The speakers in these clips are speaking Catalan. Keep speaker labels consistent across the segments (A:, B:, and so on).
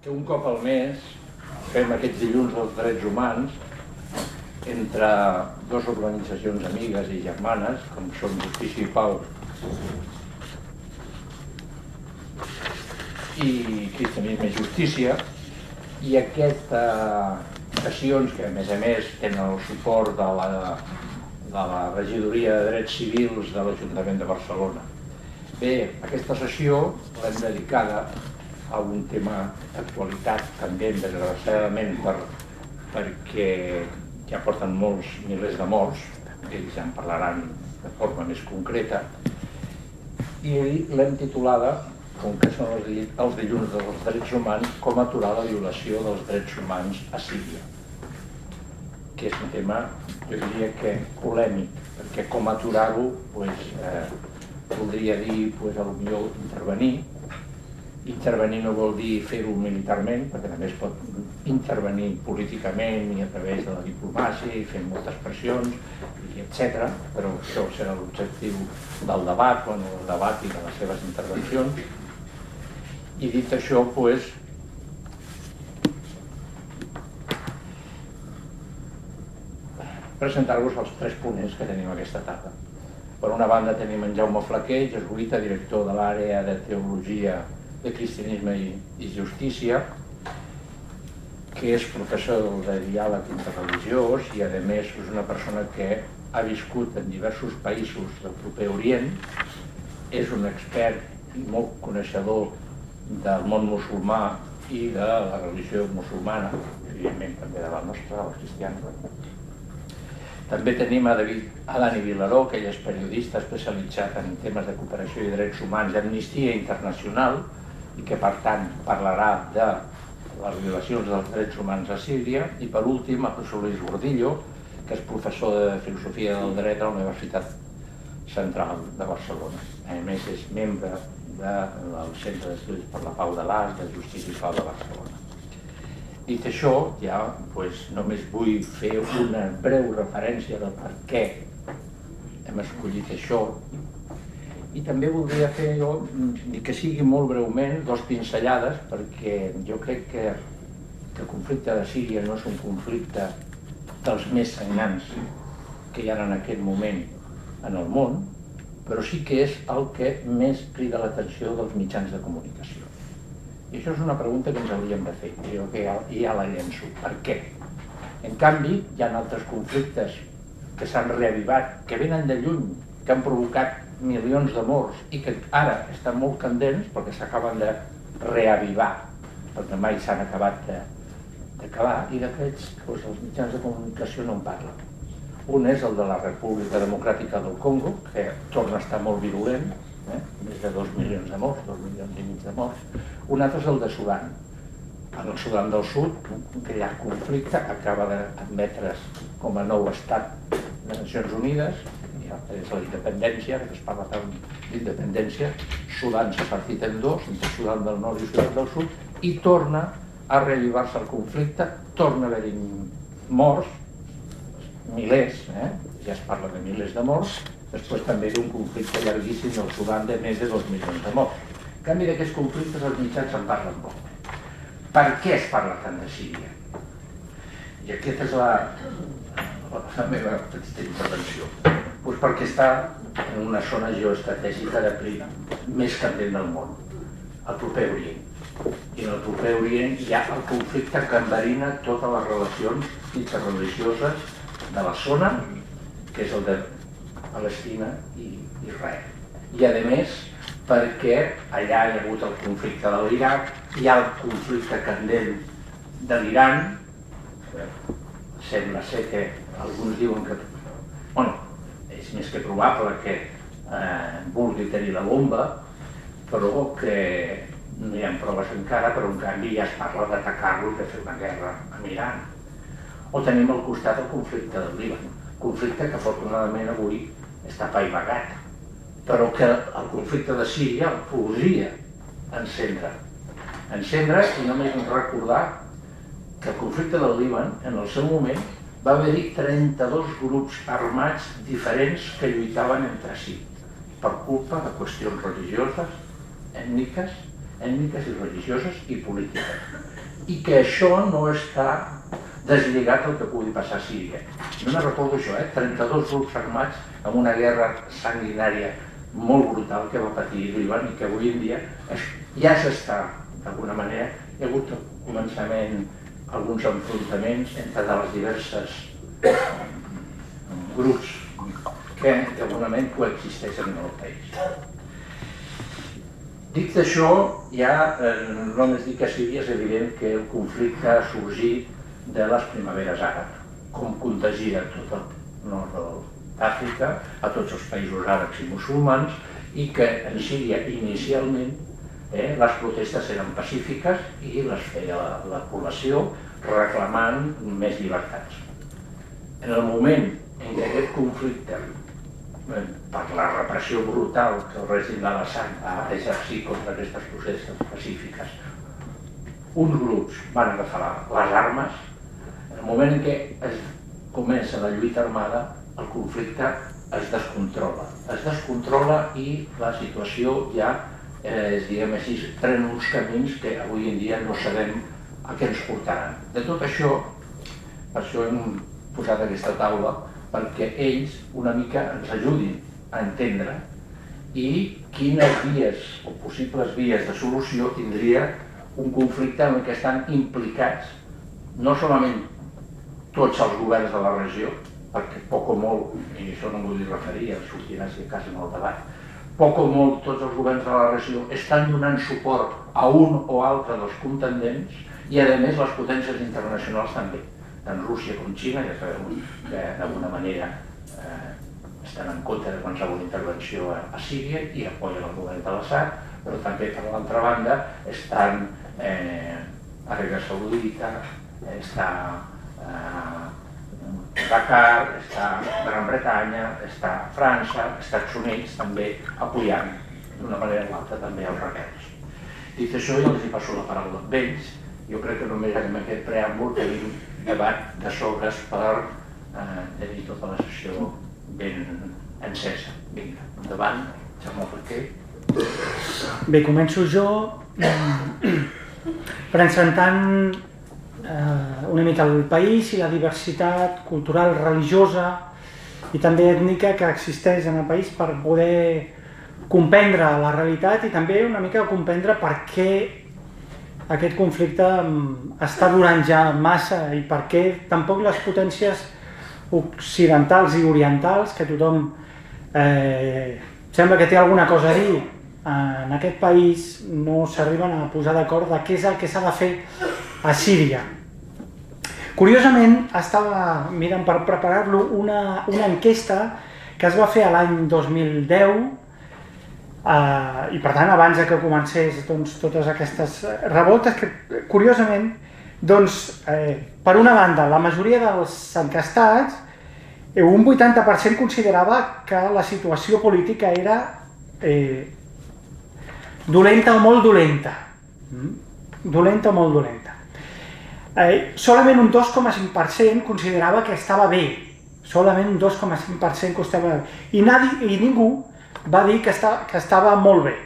A: que un cop al mes fem aquests dilluns dels drets humans entre dues organitzacions amigues i germanes, com són Justícia i Pau i Cristianisme i Justícia, i aquestes sessions que a més a més tenen el suport de la, de la Regidoria de Drets Civils de l'Ajuntament de Barcelona. Bé, aquesta sessió l'hem dedicada a un tema d'actualitat també, desgraciadament, per, perquè ja porten molts milers de morts, ells en parlaran de forma més concreta, i l'hem titulada, com que són els, els dilluns dels drets humans, com aturar la violació dels drets humans a Síria. Que és un tema, jo diria que polèmic, perquè com aturar-ho, pues, eh, voldria dir, a millor intervenir, intervenir no vol dir fer-ho militarment, perquè també es pot intervenir políticament i a través de la diplomàcia i fent moltes pressions, i etc. Però això serà l'objectiu del debat, bueno, el debat i de les seves intervencions. I dit això, pues, presentar-vos els tres ponents que tenim aquesta tarda. Per una banda tenim en Jaume Flaquer, jesuïta, director de l'àrea de Teologia de Cristianisme i, Justícia, que és professor de diàleg interreligiós i a més és una persona que ha viscut en diversos països del proper Orient, és un expert i molt coneixedor del món musulmà i de la religió musulmana, evidentment també de la nostra, els cristians. També tenim a, David, a Dani Vilaró, que ell és periodista especialitzat en temes de cooperació i drets humans d'Amnistia Internacional i que per tant parlarà de les violacions dels drets humans a Síria i per últim a José Luis Gordillo, que és professor de Filosofia del Dret a la Universitat Central de Barcelona. A més és membre del Centre d'Estudis per la Pau de l'As, de Justícia i Pau de Barcelona. Dit això, ja pues, només vull fer una breu referència del per què hem escollit això i també voldria fer jo, ni que sigui molt breument, dos pinzellades perquè jo crec que, que el conflicte de Síria no és un conflicte dels més sagnants que hi ha en aquest moment en el món, però sí que és el que més crida l'atenció dels mitjans de comunicació. I això és una pregunta que ens hauríem de fer, jo que ja, ja la llenço. Per què? En canvi, hi ha altres conflictes que s'han reavivat, que venen de lluny, que han provocat milions de morts i que ara estan molt candents perquè s'acaben de reavivar, perquè mai s'han acabat d'acabar, i d'aquests doncs, els mitjans de comunicació no en parlen. Un és el de la República Democràtica del Congo, que torna a estar molt virulent, eh? més de dos milions de morts, dos milions i mig de morts. Un altre és el de Sudan. En el Sudan del Sud, que hi ha conflicte, acaba d'admetre's com a nou estat de Nacions Unides, ja és la independència, que es parla tant d'independència, Sudan s'ha partit en dos, entre Sudan del Nord i Sudan del Sud, i torna a reavivar-se el conflicte, torna a haver-hi morts, milers, eh? ja es parla de milers de morts, Després també d'un conflicte llarguíssim del Sudan de més de dos milions de morts. En canvi d'aquests conflictes els mitjans en parlen poc. Per què es parla tant de Síria? I aquesta és la, la meva petita intervenció. Pues perquè està en una zona geoestratègica de prim, més candent del món, el proper Orient. I en el proper Orient hi ha el conflicte que enverina totes les relacions interreligioses de la zona, que és el de Palestina i Israel. I a més, perquè allà hi ha hagut el conflicte de l'Iraq, hi ha el conflicte candent de l'Iran, sembla ser que alguns diuen que, bueno, és més que probable que eh, vulgui tenir la bomba, però que no hi ha proves encara, però en canvi ja es parla d'atacar-lo i de fer una guerra amb Iran. O tenim al costat el conflicte del Líban, conflicte que afortunadament avui està paivagat, però que el conflicte de Síria el podria encendre. Encendre i només recordar que el conflicte del Líban, en el seu moment, va haver-hi 32 grups armats diferents que lluitaven entre si per culpa de qüestions religioses, ètniques, ètniques i religioses i polítiques. i que això no està deslligat al que pugui passar a Síria. No me recordo això, eh? 32 grups armats amb una guerra sanguinària molt brutal que va patir Líban i que avui en dia ja s'està, d'alguna manera, hi ha hagut al començament alguns enfrontaments entre de les diverses grups que d'alguna manera coexisteixen en el país. Dit això, ja eh, només dic que Síria és evident que el conflicte ha sorgit de les primaveres àrabs, com contagia tot el nord d'Àfrica, a tots els països àrabs i musulmans, i que en Síria inicialment eh, les protestes eren pacífiques i les feia la, la població reclamant més llibertats. En el moment en què aquest conflicte per la repressió brutal que el règim de l'Assad va exercir contra aquestes processes pacífiques. Uns grups van agafar les armes, en el moment en què es comença la lluita armada, el conflicte es descontrola. Es descontrola i la situació ja, eh, diguem així, pren uns camins que avui en dia no sabem a què ens portaran. De tot això, per això hem posat aquesta taula, perquè ells una mica ens ajudin a entendre i quines vies o possibles vies de solució tindria un conflicte en què estan implicats no solament tots els governs de la regió, perquè poc o molt, i això no m'ho referir, sortirà si a casa en el debat, poc o molt tots els governs de la regió estan donant suport a un o altre dels contendents i a més les potències internacionals també tant Rússia com Xina, ja sabeu que d'alguna manera eh, estan en contra de qualsevol intervenció a, a Síria i apoyen el govern de l'Assad, però també per l'altra banda estan eh, Aràbia Saudita, està eh, Dakar, està Gran Bretanya, està França, Estats Units també apoyant d'una manera o altra també els rebels. Dit això, jo els hi passo la paraula a ells. Jo crec que només amb aquest preàmbul tenim debat de sobres per eh, tenir tota la sessió ben encesa. Vinga, endavant, Jaume Perquè.
B: Bé, començo jo presentant eh, una mica el país i la diversitat cultural, religiosa i també ètnica que existeix en el país per poder comprendre la realitat i també una mica comprendre per què aquest conflicte mm, està durant ja massa i per què tampoc les potències occidentals i orientals, que tothom eh, sembla que té alguna cosa a dir, en aquest país no s'arriben a posar d'acord de què és el que s'ha de fer a Síria. Curiosament, estava mirant per preparar-lo una, una enquesta que es va fer l'any 2010 Uh, I per tant, abans que comencés doncs, totes aquestes revoltes, que curiosament, doncs, eh, per una banda, la majoria dels encastats, eh, un 80% considerava que la situació política era eh, dolenta o molt dolenta. Mm? Dolenta o molt dolenta. Eh, solament un 2,5% considerava que estava bé. Solament un 2,5% que estava bé. I, nadi, i ningú va dir que, està, que estava molt bé.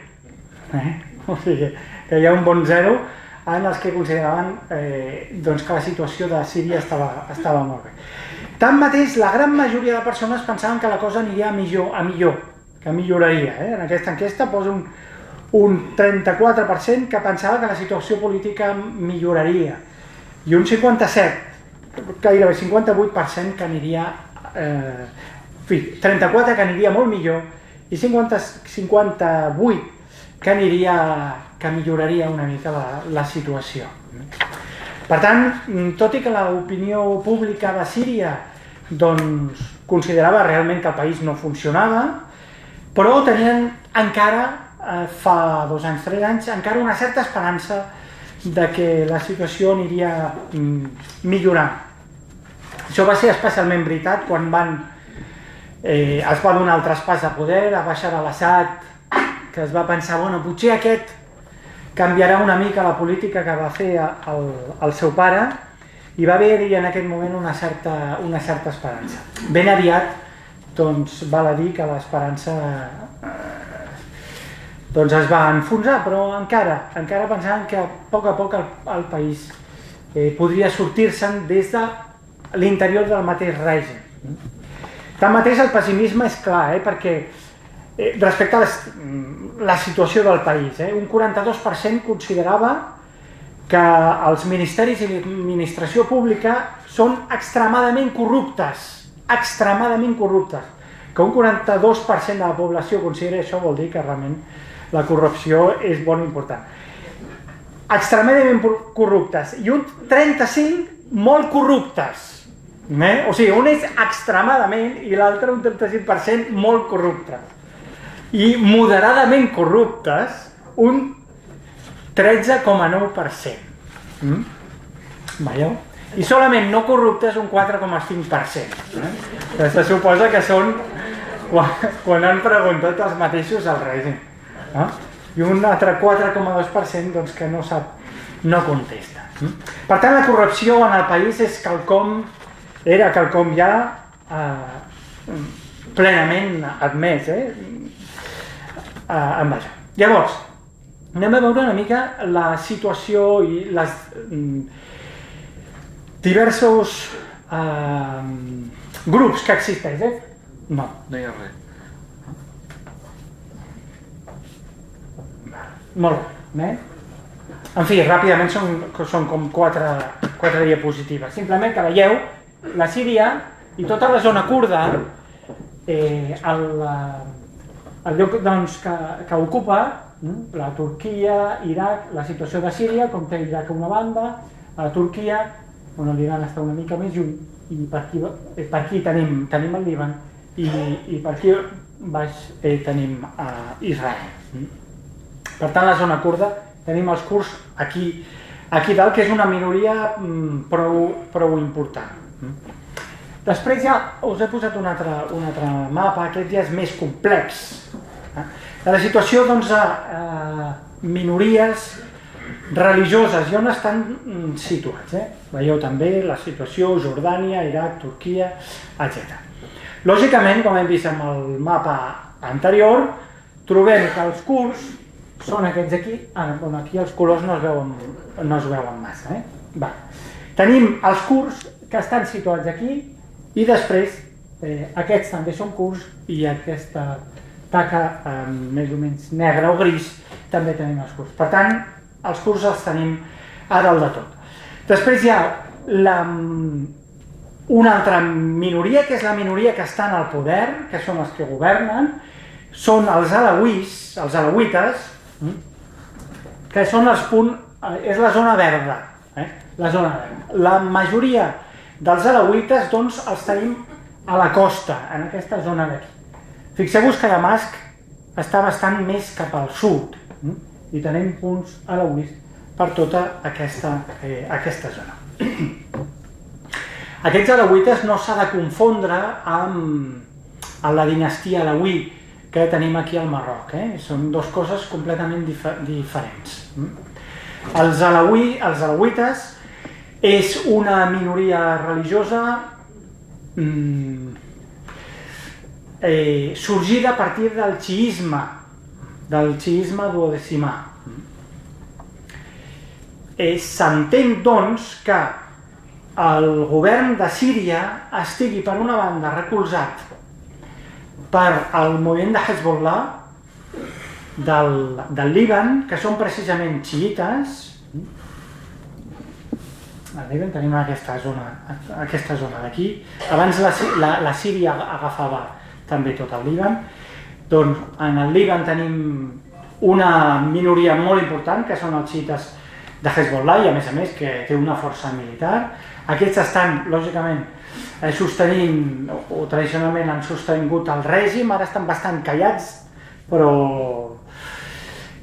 B: Eh? O sigui, que hi ha un bon zero en els que consideraven eh, doncs que la situació de Síria estava, estava molt bé. Tanmateix, la gran majoria de persones pensaven que la cosa aniria a millor, a millor que milloraria. Eh? En aquesta enquesta posa un, un 34% que pensava que la situació política milloraria i un 57, gairebé 58% que aniria, eh, fi, 34 que aniria molt millor i 50, 58 que aniria, que milloraria una mica la, la situació. Per tant, tot i que l'opinió pública de Síria doncs, considerava realment que el país no funcionava, però tenien encara, eh, fa dos anys, tres anys, encara una certa esperança de que la situació aniria mm, millorant. Això va ser especialment veritat quan van eh, es va donar el traspàs de poder a Bashar al-Assad, que es va pensar, bueno, potser aquest canviarà una mica la política que va fer el, el seu pare, i va haver-hi en aquest moment una certa, una certa esperança. Ben aviat, doncs, val a dir que l'esperança eh, doncs es va enfonsar, però encara, encara pensant que a poc a poc el, el país eh, podria sortir-se'n des de l'interior del mateix règim. Tanmateix el pessimisme és clar, eh, perquè eh, respecte a les, la situació del país, eh, un 42% considerava que els ministeris i l'administració pública són extremadament corruptes, extremadament corruptes. Que un 42% de la població consideri això vol dir que realment la corrupció és bona i important. Extremadament corruptes i un 35 molt corruptes. Eh? O sigui, un és extremadament i l'altre un 35% molt corrupte. I moderadament corruptes, un 13,9%. Mm? Veieu? I solament no corruptes un 4,5%. Eh? Se suposa que són quan, quan han preguntat els mateixos al règim. Eh? I un altre 4,2% doncs, que no sap, no contesta. Mm? Per tant, la corrupció en el país és quelcom era quelcom ja eh, plenament admès eh? Eh, en vaja. Llavors, anem a veure una mica la situació i les mm, diversos eh, grups que existeix, eh?
C: No. No hi ha res.
B: Molt bé. Eh? En fi, ràpidament són, són com quatre, quatre diapositives. Simplement que veieu la Síria i tota la zona kurda, eh, el, el lloc doncs, que, que ocupa mm, la Turquia, Iraq, la situació de Síria, com té Iraq una banda, a la Turquia, on l'Iran està una mica més lluny, i per aquí, eh, per aquí tenim, tenim el Líban, i, i per aquí baix eh, tenim eh, Israel. Mm. Per tant, la zona kurda tenim els kurds aquí, aquí dalt, que és una minoria mm, prou, prou important. Després ja us he posat un altre, un altre mapa, aquest ja és més complex. Eh? La situació doncs, a minories religioses i on estan mm, situats. Eh? Veieu també la situació Jordània, Iraq, Turquia, etc. Lògicament, com hem vist amb el mapa anterior, trobem que els curts són aquests aquí, bueno, aquí els colors no es veuen, no es veuen massa. Eh? Va. Tenim els curts que estan situats aquí i després eh, aquests també són curts i aquesta taca eh, més o menys negra o gris també tenim els curts. Per tant, els curts els tenim a dalt de tot. Després hi ha la, una altra minoria, que és la minoria que està en el poder, que són els que governen, són els alauís, els alauites, hm? Que són els punt, eh, és la zona verda, eh? la zona verda. La majoria dels alauites, doncs, els tenim a la costa, en aquesta zona d'aquí. Fixeu-vos que Damasc està bastant més cap al sud hm? i tenim punts alauís per tota aquesta, eh, aquesta zona. Aquests alauites no s'ha de confondre amb, amb la dinastia alauí que tenim aquí al Marroc. Eh? Són dues coses completament dif diferents. Hm? Els, alauí, els alauites és una minoria religiosa mm, eh, sorgida a partir del xiisme, del xiisme duodecimà. Eh, S'entén, doncs, que el govern de Síria estigui, per una banda, recolzat per el moviment de Hezbollah del, del Líban, que són precisament xiites, a Líban tenim aquesta zona, aquesta zona d'aquí. Abans la, la, la Síria agafava també tot el Líban. Doncs en el Líban tenim una minoria molt important, que són els xiites de Hezbollah, i a més a més que té una força militar. Aquests estan, lògicament, eh, o, o tradicionalment han sostingut el règim, ara estan bastant callats, però,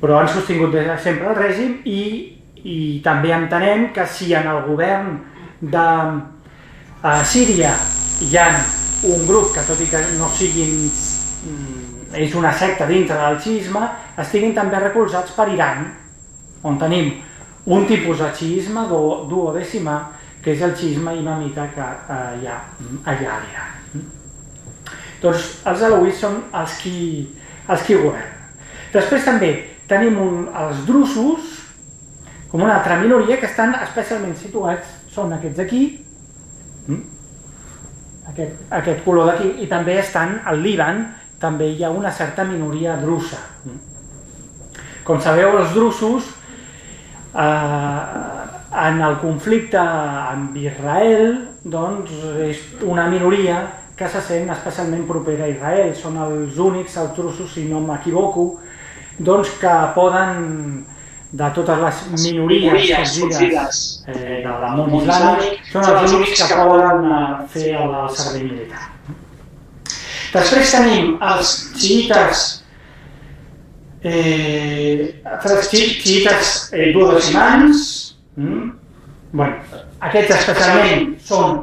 B: però han sostingut sempre el règim i i també entenem que si en el govern de uh, Síria hi ha un grup que tot i que no siguin mm, és una secta dintre del xisme, estiguin també recolzats per Iran, on tenim un tipus de xisme duodècima, que és el xisme imamita que uh, hi ha allà a l'Iran. Doncs els alauís són els qui, els qui governen. Després també tenim un, els drusos, com una altra minoria que estan especialment situats, són aquests d'aquí, mm? aquest, aquest color d'aquí, i també estan al Líban, també hi ha una certa minoria drussa. Mm? Com sabeu, els drussos, eh, en el conflicte amb Israel, doncs és una minoria que se sent especialment propera a Israel. Són els únics, els drussos, si no m'equivoco, doncs que poden de totes les minories sorgides eh, del món islàmic, són els únics que poden eh, fer el servei militar. Després tenim els xiites eh, xiites eh, duodecimans, mm? bueno, aquests especialment són,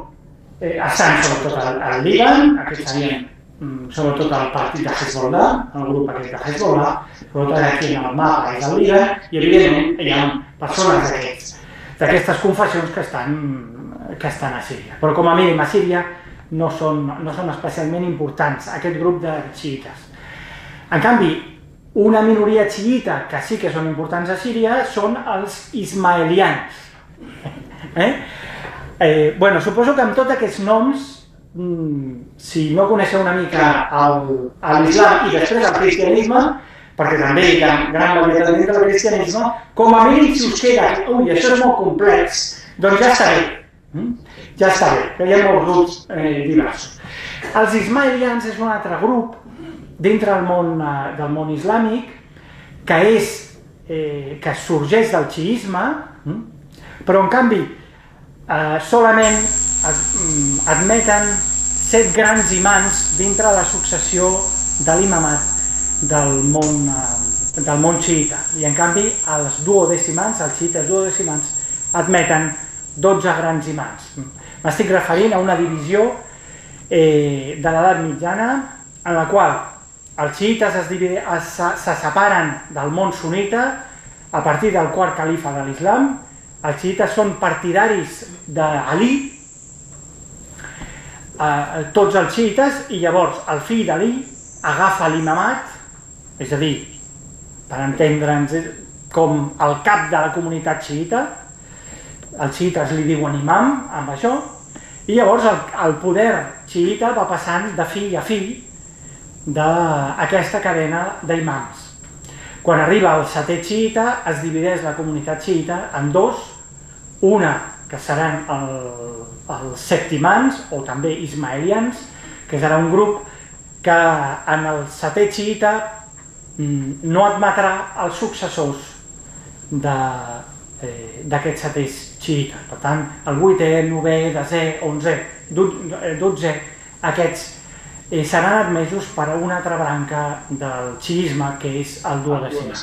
B: eh, estan sobretot al, al Líban, aquests serien Mm, sobretot el partit de Hezbollah, el grup aquest de Hezbollah, sobretot aquí en el mapa és el líder, i evidentment hi ha persones d'aquests, d'aquestes confessions que estan, que estan a Síria. Però com a mínim a Síria no són, no són especialment importants, aquest grup de xiites. En canvi, una minoria xiita que sí que són importants a Síria són els ismaelians. Eh? Eh, bueno, suposo que amb tots aquests noms Mm, si no coneixeu una mica l'islam i després el cristianisme, perquè també hi ha gran varietat dintre del cristianisme, com a mínim si us queda, ui, això és molt complex, doncs ja està bé. Mm? Ja està bé, que hi ha molts grups eh, diversos. Els ismaelians és un altre grup dintre del món, eh, del món islàmic que és eh, que sorgeix del xiisme, mm? però en canvi eh, solament Mm, admeten set grans imants dintre la successió de l'imamat del món, eh, del món xiita. I en canvi els duodecimans, els xiites duodecimans, admeten 12 grans imants. M'estic referint a una divisió eh, de l'edat mitjana en la qual els xiites es, es, se separen del món sunita a partir del quart califa de l'islam. Els xiites són partidaris d'Ali, eh, tots els xiites i llavors el fill d'Ali agafa l'imamat, és a dir, per entendre'ns com el cap de la comunitat xiita, els xiites li diuen imam amb això, i llavors el, el poder xiita va passant de fill a fill d'aquesta cadena d'imams. Quan arriba el setè xiita es divideix la comunitat xiita en dos, una que seran el, els septimans o també ismaelians, que serà un grup que en el setè xiita mm, no admetrà els successors eh, d'aquest eh, setè xiita. Per tant, el 8è, 9è, 10è, 11è, 12è, aquests eh, seran admesos per a una altra branca del xiisme, que és el duodecimal.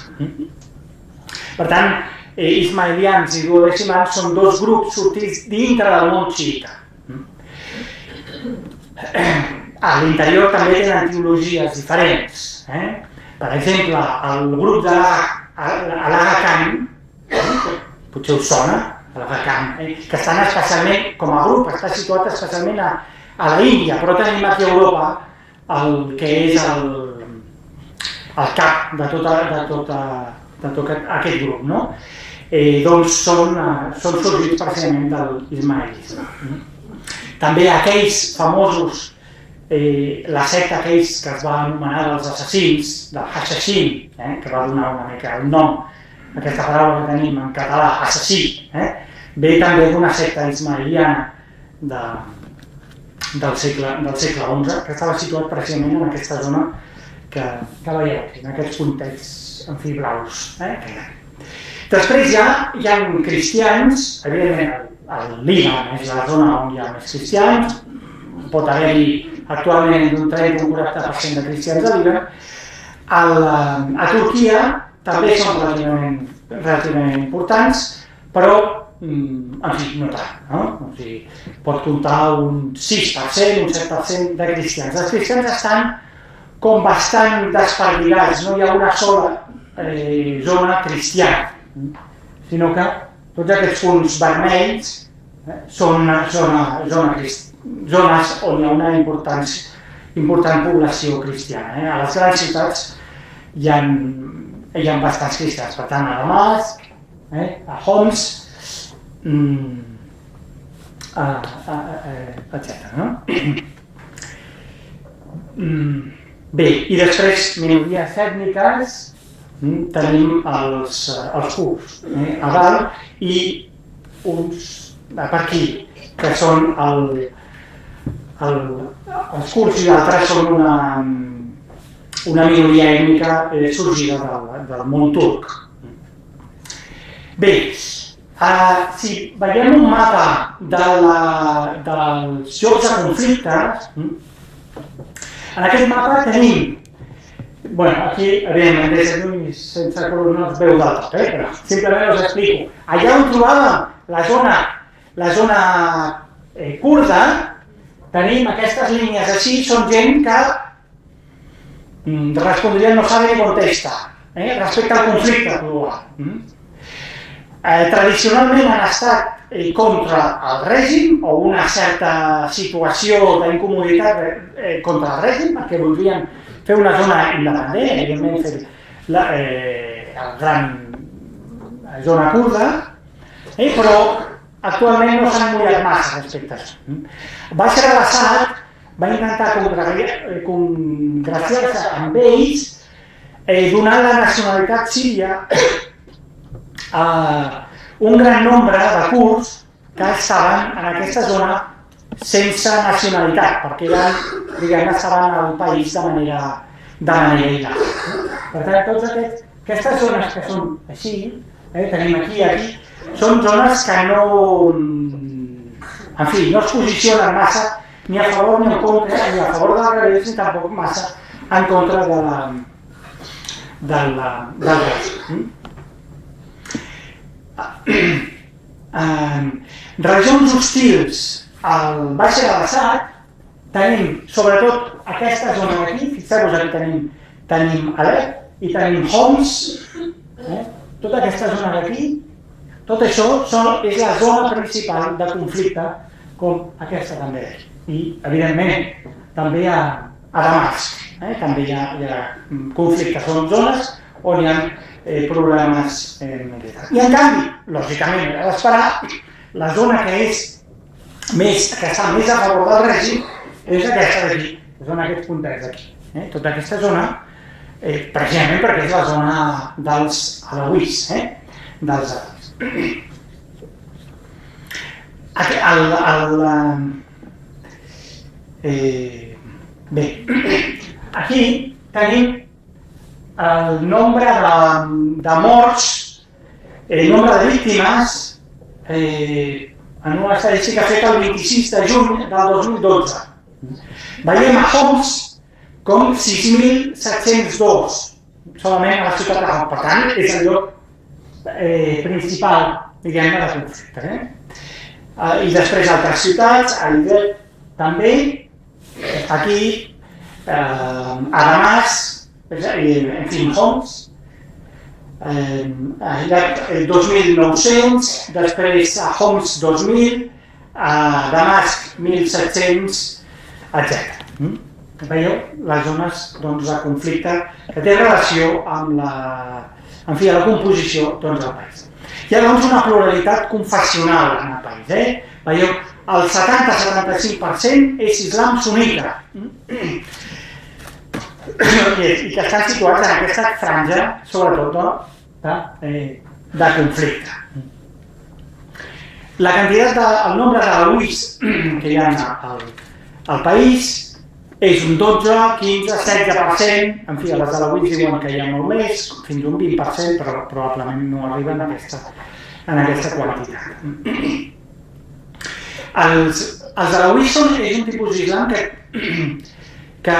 B: Per tant, eh, ismaelians i duodecimans són dos grups sortits dintre del món xiita. A l'interior també tenen teologies diferents. Eh? Per exemple, el grup de l'Aga Khan, eh? potser us sona, l'Aga Khan, eh? que estan especialment, com a grup, està situat especialment a, a la Índia, però tenim aquí a Europa el que és el, el cap de tota, de tota, de tot aquest grup. No? eh, doncs són, eh, són sorgits precisament de l'ismaelisme. També aquells famosos, eh, la secta aquells que es va anomenar els assassins, del Hashashin, eh, que va donar una mica el nom, aquesta paraula que tenim en català, assassí, eh, ve també d'una secta ismaeliana de, del, segle, del segle XI, que estava situat precisament en aquesta zona que, que veieu, en aquests puntets en fi blaus eh, que hi ha. Després ja hi ha cristians, evidentment el Líban és la zona on hi ha més cristians, pot haver-hi actualment un 30 o un 40% de cristians a Líban. a Turquia també són relativament, relativament importants, però mm, en fi, no? O sigui, pot comptar un 6%, un 7% de cristians. Els cristians estan com bastant desperdigats, no hi ha una sola eh, zona cristiana sinó que tots aquests punts vermells eh, són zona, zona, zones on hi ha una important, important població cristiana. Eh? A les grans ciutats hi ha, hi ha bastants cristians, per tant a Damasc, eh? a Homs, mm, a, a, a, etc. No? Mm, bé, i després minories ètniques, mm, tenim els, eh, els curts eh, a dalt i uns per aquí, que són el, el, els curts i altres són una, una minoria ètnica eh, sorgida del, del món turc. Bé, uh, si veiem un mapa de la, dels jocs de conflictes, en aquest mapa tenim Bueno, aquí, evidentment, des de lluny, sense color no es veu del tot, eh? però simplement us explico. Allà on trobàvem la zona, la zona eh, curta, tenim aquestes línies així, són gent que mm, respondrien no sabe ni contesta, eh? respecte al conflicte global. Mm? Eh, tradicionalment han estat eh, contra el règim o una certa situació d'incomoditat eh, contra el règim, perquè voldrien fer una zona independent, evidentment fer la, eh, el gran la zona kurda, eh, però actualment no s'han mullat massa respecte a això. Bashar al-Assad va intentar congraciar-se amb ells eh, donant la nacionalitat síria a un gran nombre de kurds que estaven en aquesta zona sense nacionalitat, perquè eren, diguem estaven al país de manera, de manera il·legal. Per tant, tots aquests, aquestes zones que són així, eh, tenim aquí aquí, són zones que no, en fi, no es posicionen massa ni a favor ni en contra, ni a favor de la rebel·lió, ni tampoc massa en contra de la, de la, del règim. Eh, regions hostils al Baix de l'Assat tenim sobretot aquesta zona d'aquí, fixeu-vos aquí tenim, tenim Alep i tenim Homs, eh? tota aquesta zona d'aquí, tot això són, és la zona principal de conflicte com aquesta també. I, evidentment, també a, a Damasc, eh? també hi ha, hi ha conflictes, són zones on hi ha eh, problemes eh, militars. I en canvi, lògicament, a d'esperar, la zona que és més, que està més a favor del règim és aquesta d'aquí, són aquests puntets d'aquí. Eh? Tota aquesta zona, eh, precisament perquè és la zona dels alauís, eh? dels alauís. El, el, eh, bé, aquí tenim el nombre de, de morts, el nombre de víctimes eh, en una estadística feta el 26 de juny del 2012. Veiem a Homs com 6.702, solament a la ciutat de Homs. Per tant, és el lloc eh, principal, diguem-ne, de conflicte. Eh? Uh, I després altres ciutats, a Idet també, aquí, uh, a Damasc, en fi, Homs, eh, 2.900, després a Homs 2.000, a Damasc 1.700, etc. Mm? Veieu les zones doncs, de conflicte que té relació amb la, en fi, la composició doncs, del país. Hi ha doncs una pluralitat confessional en el país. Eh? Veieu, el 70-75% és islam sunita i que estan situats en aquesta franja, sobretot, de, eh, de conflicte. La quantitat de, el nombre d'alauís que hi ha al, al país és un 12, 15, 16%, en fi, les alauís diuen que hi ha molt més, fins un 20%, però probablement no arriben a aquesta, en aquesta quantitat. Els, els alauís són, és un tipus d'islam que, que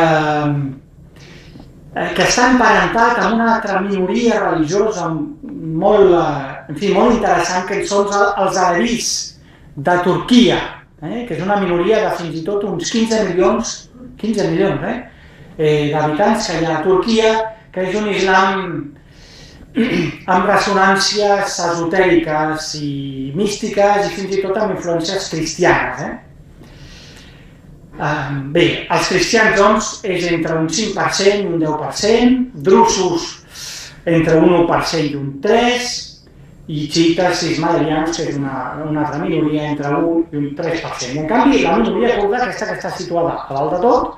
B: que està emparentat amb una altra minoria religiosa molt, eh, en fi, molt interessant, que són els alevis de Turquia, eh, que és una minoria de fins i tot uns 15 milions, 15 milions eh, eh, d'habitants que hi ha a Turquia, que és un islam amb ressonàncies esotèriques i místiques i fins i tot amb influències cristianes. Eh? Um, bé, els cristians doncs és entre un 5% i un 10%, drusos entre un 1% i un 3%, i xiites ismaelians, que és una, una altra minoria entre l'1 i un 3%. I en canvi, la minoria kurda, aquesta que està situada a dalt de tot,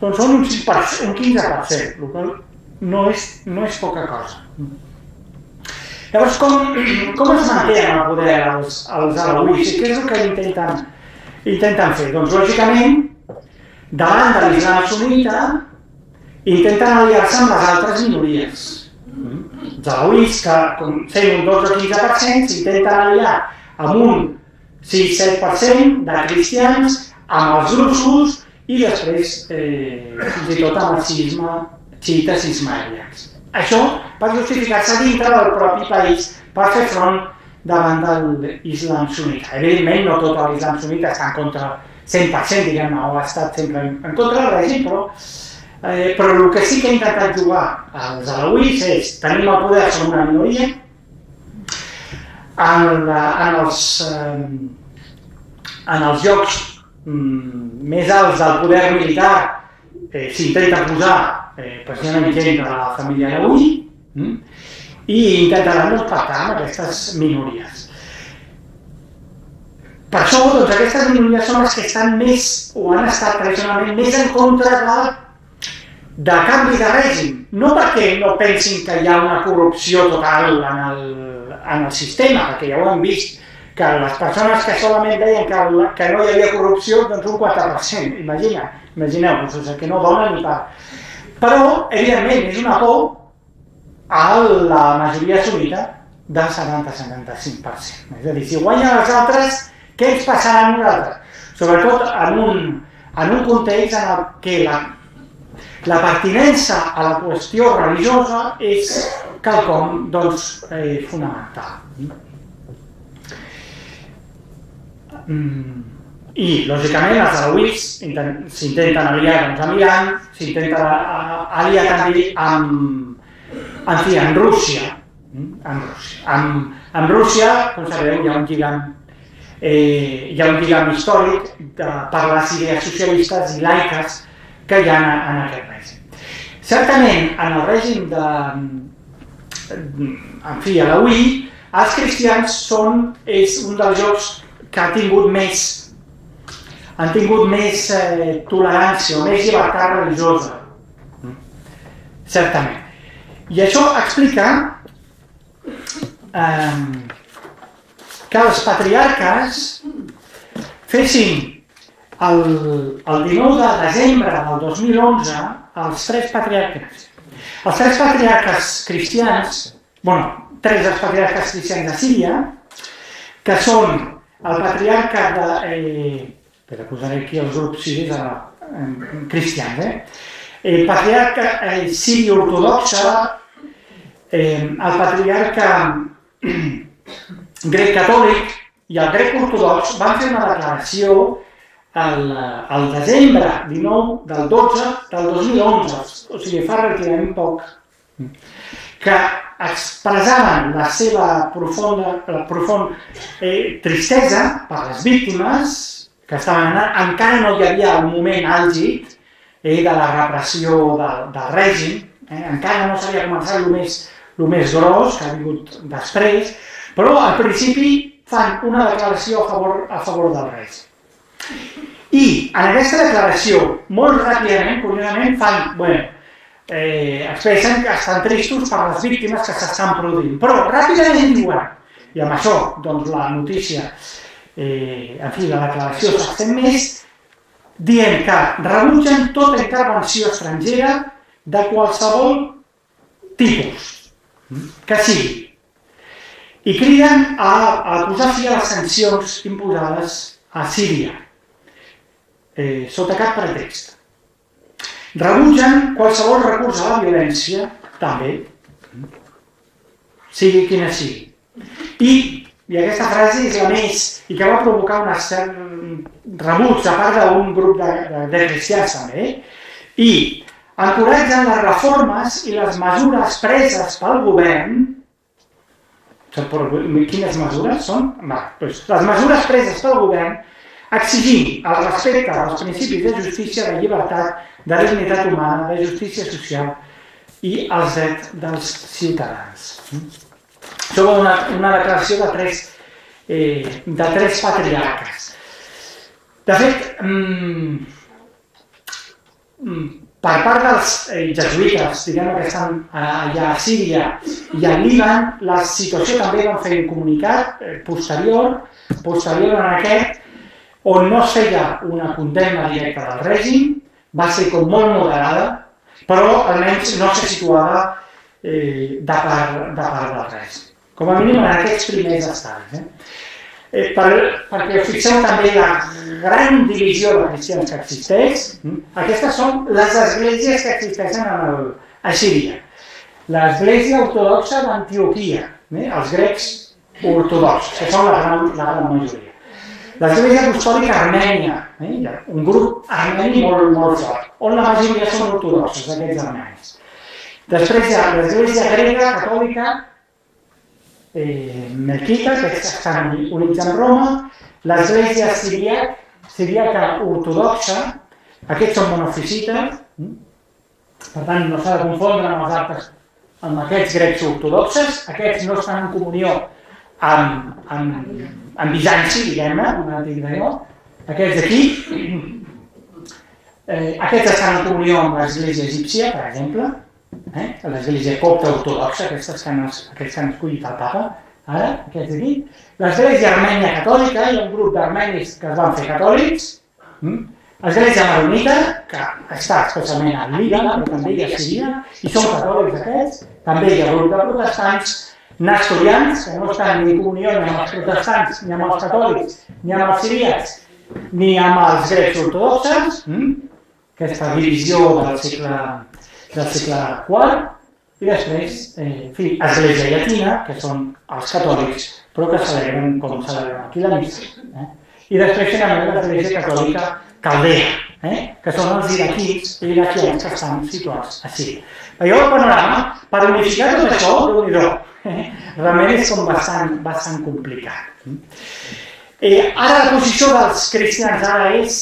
B: doncs són un, 5%, un 15%, el qual no és, no és poca cosa. Llavors, com, com es mantenen el poder els, els alauís i què és el que intenten, intenten fer? Doncs, lògicament, davant de l'islam sunita, intenten aliar-se amb les altres minories els alauís, que sent un 12 o 15%, s'intenten aliar amb un 6-7% de cristians, amb els russos i després eh, fins i tot amb el cisme xiites ismaelians. Això per justificar-se dintre del propi país per fer front davant de l'islam sunita. Evidentment, no tot l'islam sunita està en contra 100%, diguem-ne, o ha estat sempre en contra del règim, però Eh, però el que sí que ha intentat jugar els alauís és tenir el poder sobre una minoria, en, la, en, els, eh, en els llocs mm, més alts del poder militar eh, s'intenta posar eh, precisament gent de la família Alauí mm, i intentaran doncs, pactar amb aquestes minories. Per això, doncs, aquestes minories són les que estan més, o han estat tradicionalment més en contra de de canvi de règim, no perquè no pensin que hi ha una corrupció total en el, en el sistema, perquè ja ho hem vist, que les persones que solament deien que, que no hi havia corrupció, doncs un 4%, imagina, imagineu-vos, o que no donen ni per... Però, evidentment, és una por a la majoria sunita del 70-75%. És a dir, si guanyen els altres, què ens passarà a nosaltres? Sobretot en un, en un context en el que la la pertinença a la qüestió religiosa és quelcom doncs, eh, fonamental. Mm. I, lògicament, els alauits s'intenten aliar doncs, amb Iran, s'intenten aliar també amb, en fi, amb Rússia. Mm, amb Rússia. Amb, amb Rússia, com sabeu, hi ha un lligam eh, hi ha un lligam històric de, per les idees socialistes i laiques que hi ha en, en aquest règim. Certament, en el règim de, en fi, a la UI, els cristians són, és un dels jocs que ha tingut més, han tingut més eh, tolerància o més llibertat religiosa. Certament. I això explica eh, que els patriarques fessin el, el 19 de desembre del 2011, els tres patriarques, els tres patriarques cristians, bueno, tres dels patriarques cristians de Síria, que són el patriarca de... Eh, espera, posaré aquí els grups civis eh, cristians, eh? El patriarca eh, siri-ortodoxa, eh, el patriarca grec-catòlic i el grec-ortodox van fer una declaració el, el desembre 19 del 12 del 2011, o sigui, fa relativament poc, que expressaven la seva profunda, la profunda eh, tristesa per les víctimes que estaven encara no hi havia un moment àlgid eh, de la repressió del, del règim, eh, encara no s'havia començat el més, el més gros que ha vingut després, però al principi fan una declaració a favor, a favor del règim. I en aquesta declaració, molt ràpidament, curiosament, fan, bueno, eh, expressen que estan tristos per les víctimes que s'estan produint. Però ràpidament diuen, i amb això, doncs la notícia, eh, en fi, la declaració s'estén més, dient que rebutgen tota intervenció estrangera de qualsevol tipus, que sigui, i criden a, a posar fi a les sancions imposades a Síria eh, sota cap pretext. Rebutgen qualsevol recurs a la violència, també, sigui quina sigui. I, i aquesta frase és la més, i que va provocar un cert rebuig a part d'un grup de, de, de cristians també, i encoratgen les reformes i les mesures preses pel govern quines mesures són? Va, doncs, les mesures preses pel govern exigint el respecte als principis de justícia, de llibertat, de dignitat humana, de justícia social i els drets dels ciutadans. Això va una, una declaració de tres, eh, de tres patriarques. De fet, mm, mm, per part dels eh, jesuïtes, diguem que estan allà a Síria i a Líban, la situació també van fer un comunicat eh, posterior, posterior a aquest, on no es feia una condemna directa del règim, va ser com molt moderada, però almenys no se situava eh, de, part, de part del règim. Com a mínim en aquests primers estadis. Eh? Eh, per, perquè us fixeu també la gran divisió de cristians que existeix. Mm? Aquestes són les esglésies que existeixen en el, a Síria. L'església ortodoxa d'Antioquia, eh? els grecs ortodoxos, que són la gran, la gran majoria. L'església apostòlica armènia, eh? un grup armeni molt, molt fort, on la majoria són ortodoxos, aquests armenis. Després hi ha l'església grega, catòlica, eh, melquita, que estan units amb Roma, l'església siriaca, siriaca ortodoxa, aquests són monofisites, mm? per tant no s'ha de confondre amb els altres, amb aquests grecs ortodoxes, aquests no estan en comunió amb, amb, amb Bizanci, diguem-ne, un antic d'allò, aquests d'aquí, eh, aquests estan en comunió amb l'església egípcia, per exemple, eh? l'església copta ortodoxa, aquestes que han, aquests que han escollit el papa, ara, aquests d'aquí, l'església armènia catòlica, ha un grup d'armenis que es van fer catòlics, hm? l'església maronita, que està especialment a Líban, però també hi ha Síria, i són catòlics aquests, també hi ha grup de protestants, nestorians, que no estan ni comunió ni amb els protestants, ni amb els catòlics, ni amb els siríacs, ni amb els grecs ortodoxes, hm? aquesta divisió del segle del segle IV, i després, eh, fi, Església Llatina, que són els catòlics, però que celebren com celebren aquí la missa. Eh? I després finalment l'Església Catòlica Caldea, eh? que són els iraquits i iraquians que estan situats a Síria. Allò el panorama, per unificar tot això, nhi eh? realment és com bastant, bastant complicat. Eh, ara la posició dels cristians ara és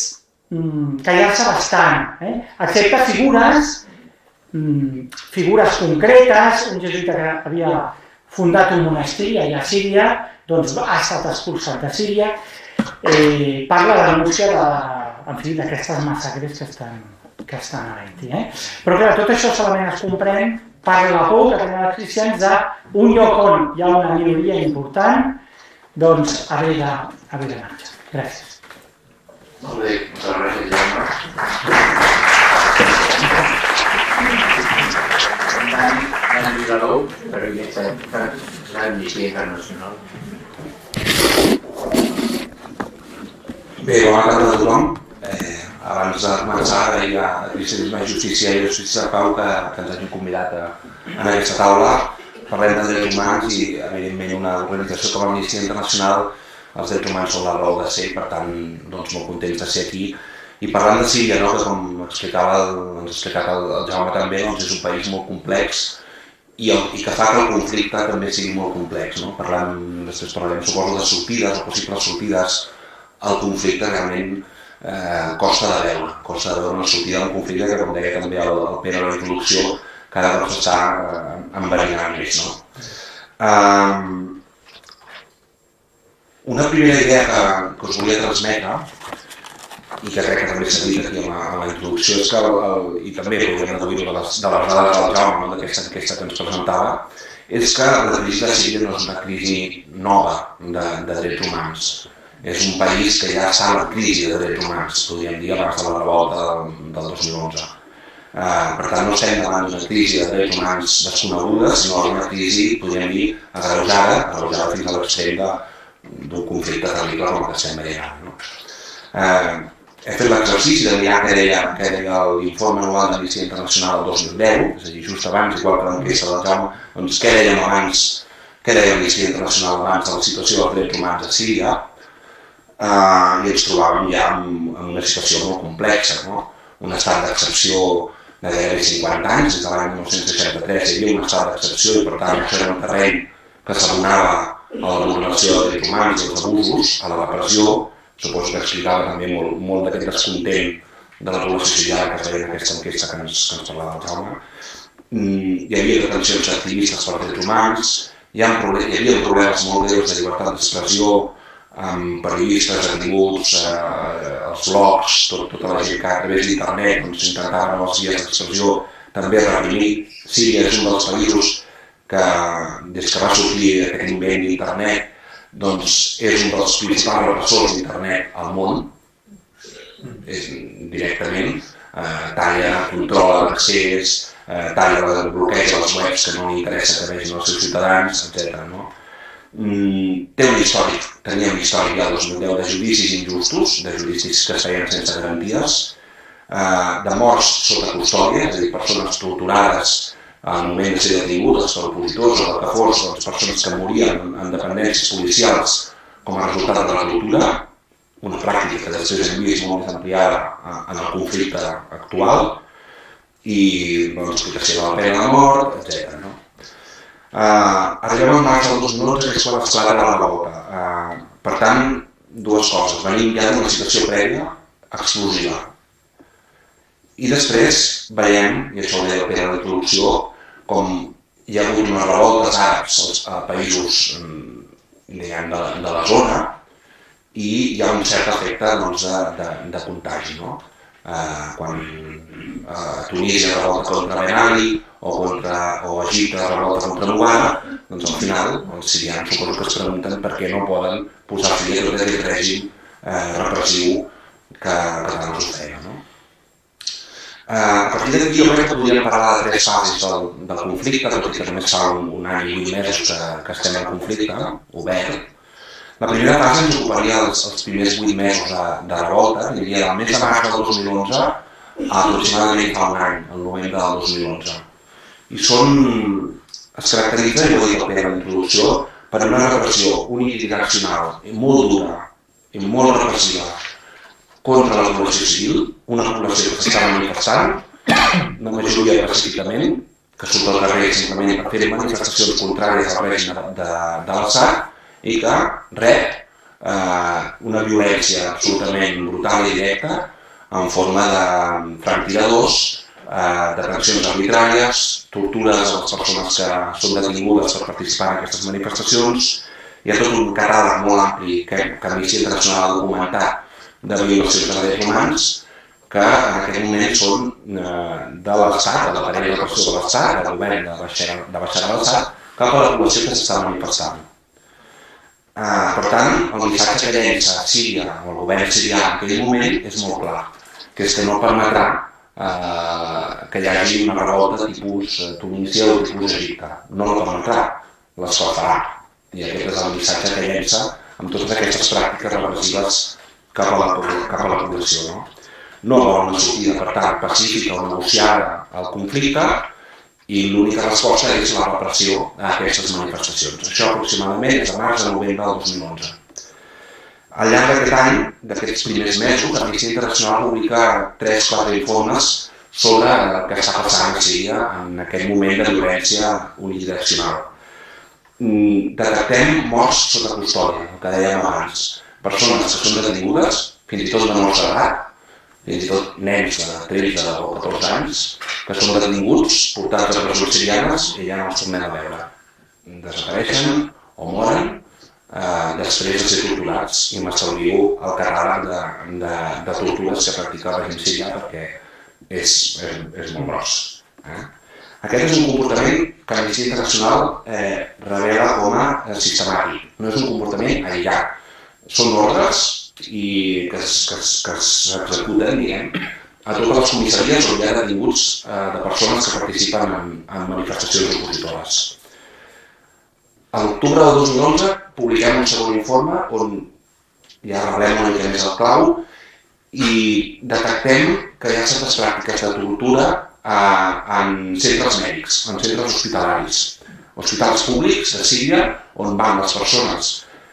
B: mm, callar-se bastant, eh? excepte figures Mm, figures concretes, un jesuïta que havia fundat un monestir allà a Síria, doncs ha estat expulsat de Síria, eh, parla de denúncia de, en fi, d'aquestes massacres que estan, que estan a Haití. Eh? Però clar, tot això solament es comprèn per la por que tenen els cristians d'un lloc on hi ha una minoria important, doncs haver de, haver de marxar. Gràcies.
C: Molt bé, moltes gràcies, Jaume. Gran jugador, per aquesta gran missió internacional.
D: Bé, bona tarda a tothom. Eh, abans de començar, agrair a Cristianisme i Justícia i Justícia de Pau que, que ens hagin convidat a, a aquesta taula. Parlem de drets humans i, evidentment, una organització com Amnistia Internacional els drets humans són la raó de ser, per tant, doncs, molt contents de ser aquí i parlant de Síria, no, que com explicava el, ens ha explicat el, el Jaume també, doncs és un país molt complex i, el, i que fa que el conflicte també sigui molt complex. No? Parlant, després parlarem, suposo, de sortides o possibles sortides al conflicte realment eh, costa de veure, costa de veure una sortida d'un conflicte que, com deia també el, el Pere a la introducció, cada cop s'està eh, enverinant més. No? Um, una primera idea que, que us volia transmetre i que crec que també s'ha dit aquí en la, en la introducció, és que, el, el, i també podríem reduir-ho de les, de les dades del Jaume, no, d'aquesta enquesta que ens presentava, és que la crisi de Síria no és una crisi nova de, de drets humans. És un país que ja està en crisi de drets humans, podríem dir, abans de la revolta del, del 2011. Uh, eh, per tant, no estem davant d'una crisi de drets humans desconeguda, sinó una crisi, podríem dir, agreujada, agreujada fins a l'extrem d'un conflicte terrible com el que estem veient. No? Uh, he fet l'exercici de mirar què deia, què deia l'informe anual d'Amnistia Internacional del 2010, és a dir, just abans, igual que l'enquesta del Jaume, doncs què dèiem abans, què deia l'Amnistia Internacional abans de la situació dels drets humans a Síria, uh, i ens trobàvem ja en, en una situació molt complexa, no? un estat d'excepció de gairebé 50 anys, des de l'any 1963 hi havia un estat d'excepció i per tant això era un terreny que s'abonava a la vulneració dels drets humans i als abusos, a la repressió, suposo que explicava també molt, molt d'aquest descontent de la població que es veia en aquesta enquesta que ens, que ens parlava el Jaume. Mm, hi havia detencions activistes per drets humans, hi, ha problem, hi havia problemes molt greus de llibertat d'expressió, amb periodistes, detinguts, eh, els blogs, tot, tota la gent que a través d'internet doncs, intentaven les vies d'expressió també reprimir. Síria és un dels països que des que va sortir aquest invent d'internet doncs és un dels principals repressors d'internet al món, és directament, eh, talla, controla l'accés, eh, talla, bloqueja les webs que no li interessa que vegin els seus ciutadans, etc. No? Mm, té un històric, tenia un històric ja el 2010 de judicis injustos, de judicis que es feien sense garanties, eh, de morts sota custòdia, és a dir, persones torturades al moment de detingudes per opositors o fos, doncs, persones que morien en dependències policials com a resultat de la tortura, una pràctica que després hem vist molt més ampliada en el conflicte actual, i doncs, l'explicació de la pena de mort, etc. No? Uh, arribem al març del 2011, que és quan esclata la revolta. Uh, per tant, dues coses. Venim ja d'una situació prèvia explosiva. I després veiem, i això ho deia Pere a l'introducció, com hi ha hagut unes revoltes àrabs a països mm, diguem, de, de la zona i hi ha un cert efecte doncs, de, de, de contagi. No? eh, quan eh, Tunísia revolta contra Ben Ali o, contra, o Egipte revolta contra Mubarak, doncs al final els sirians suposo que es pregunten per què no poden posar fi a tot aquest règim eh, repressiu que, que tant els feia. No? Eh, a partir d'aquí jo crec que podríem parlar de tres fases del, del conflicte, tot i que només fa un, un any i vuit mesos que, que estem en conflicte, obert, la primera fase ens ocuparia els, els primers 8 mesos de, de revolta, diria del mes de març del 2011 a aproximadament fa un any, el novembre del 2011. I són, es caracteritza, i ho dit a la introducció, per una repressió unidireccional molt dura i molt repressiva contra la població civil, una població que s'està manifestant, la majoria pacíficament, que surt al carrer simplement per fer manifestacions contràries al règim de, de, de l'Assad, i que rep eh, una violència absolutament brutal i directa en forma de franctiradors, eh, detencions arbitràries, tortures a les persones que són detingudes per participar en aquestes manifestacions. Hi ha tot un catàleg molt ampli que, que Amnistia Internacional ha documentat de violacions de drets humans que en aquest moment són eh, de l'Estat, de l'aparell de repressió de l'Estat, del govern de Bashar, de al-Assad, cap a la població que s'està manifestant. Uh, per tant, el missatge que llença Síria o el govern sirià en aquell moment és molt clar, que és que no permetrà uh, que hi hagi una revolta tipus uh, Tunísia o tipus Egipte. No la permetrà, l'esclafarà. I aquest és el missatge que llença amb totes aquestes pràctiques repressives cap a la, cap a la població. No? no vol una sortida, per tant, pacífica o negociada al conflicte, i l'única resposta és la repressió a aquestes manifestacions. Això aproximadament és a març de novembre del 2011. Al llarg d'aquest any, d'aquests primers mesos, Amnistia Internacional publica 3-4 informes sobre el que està passant a Síria en aquest moment de violència unidireccional. Mm, detectem morts sota custòdia, el que dèiem abans. Persones que són detingudes, fins i tot de nostra edat, fins i tot nens de 13 o 14 anys, que són detinguts, portats a presons sirianes i ja no els tornem a veure. Desapareixen o moren eh, després de ser torturats. I m'estalvio el catàleg de, de, de tortures que practica la gent sirià perquè és, és, és molt gros. Eh? Aquest és un comportament que l'Amnistia Internacional eh, revela com a eh, sistemàtic. No és un comportament aïllat. Són ordres i que, que, que s'executen, diguem, a totes les comissaries on hi ha detinguts eh, de persones que participen en, en manifestacions opositores. A l'octubre del 2011 publiquem un segon informe on ja revelem una mica més el clau i detectem que hi ha certes pràctiques de tortura eh, en centres mèdics, en centres hospitalaris, hospitals públics de Síria on van les persones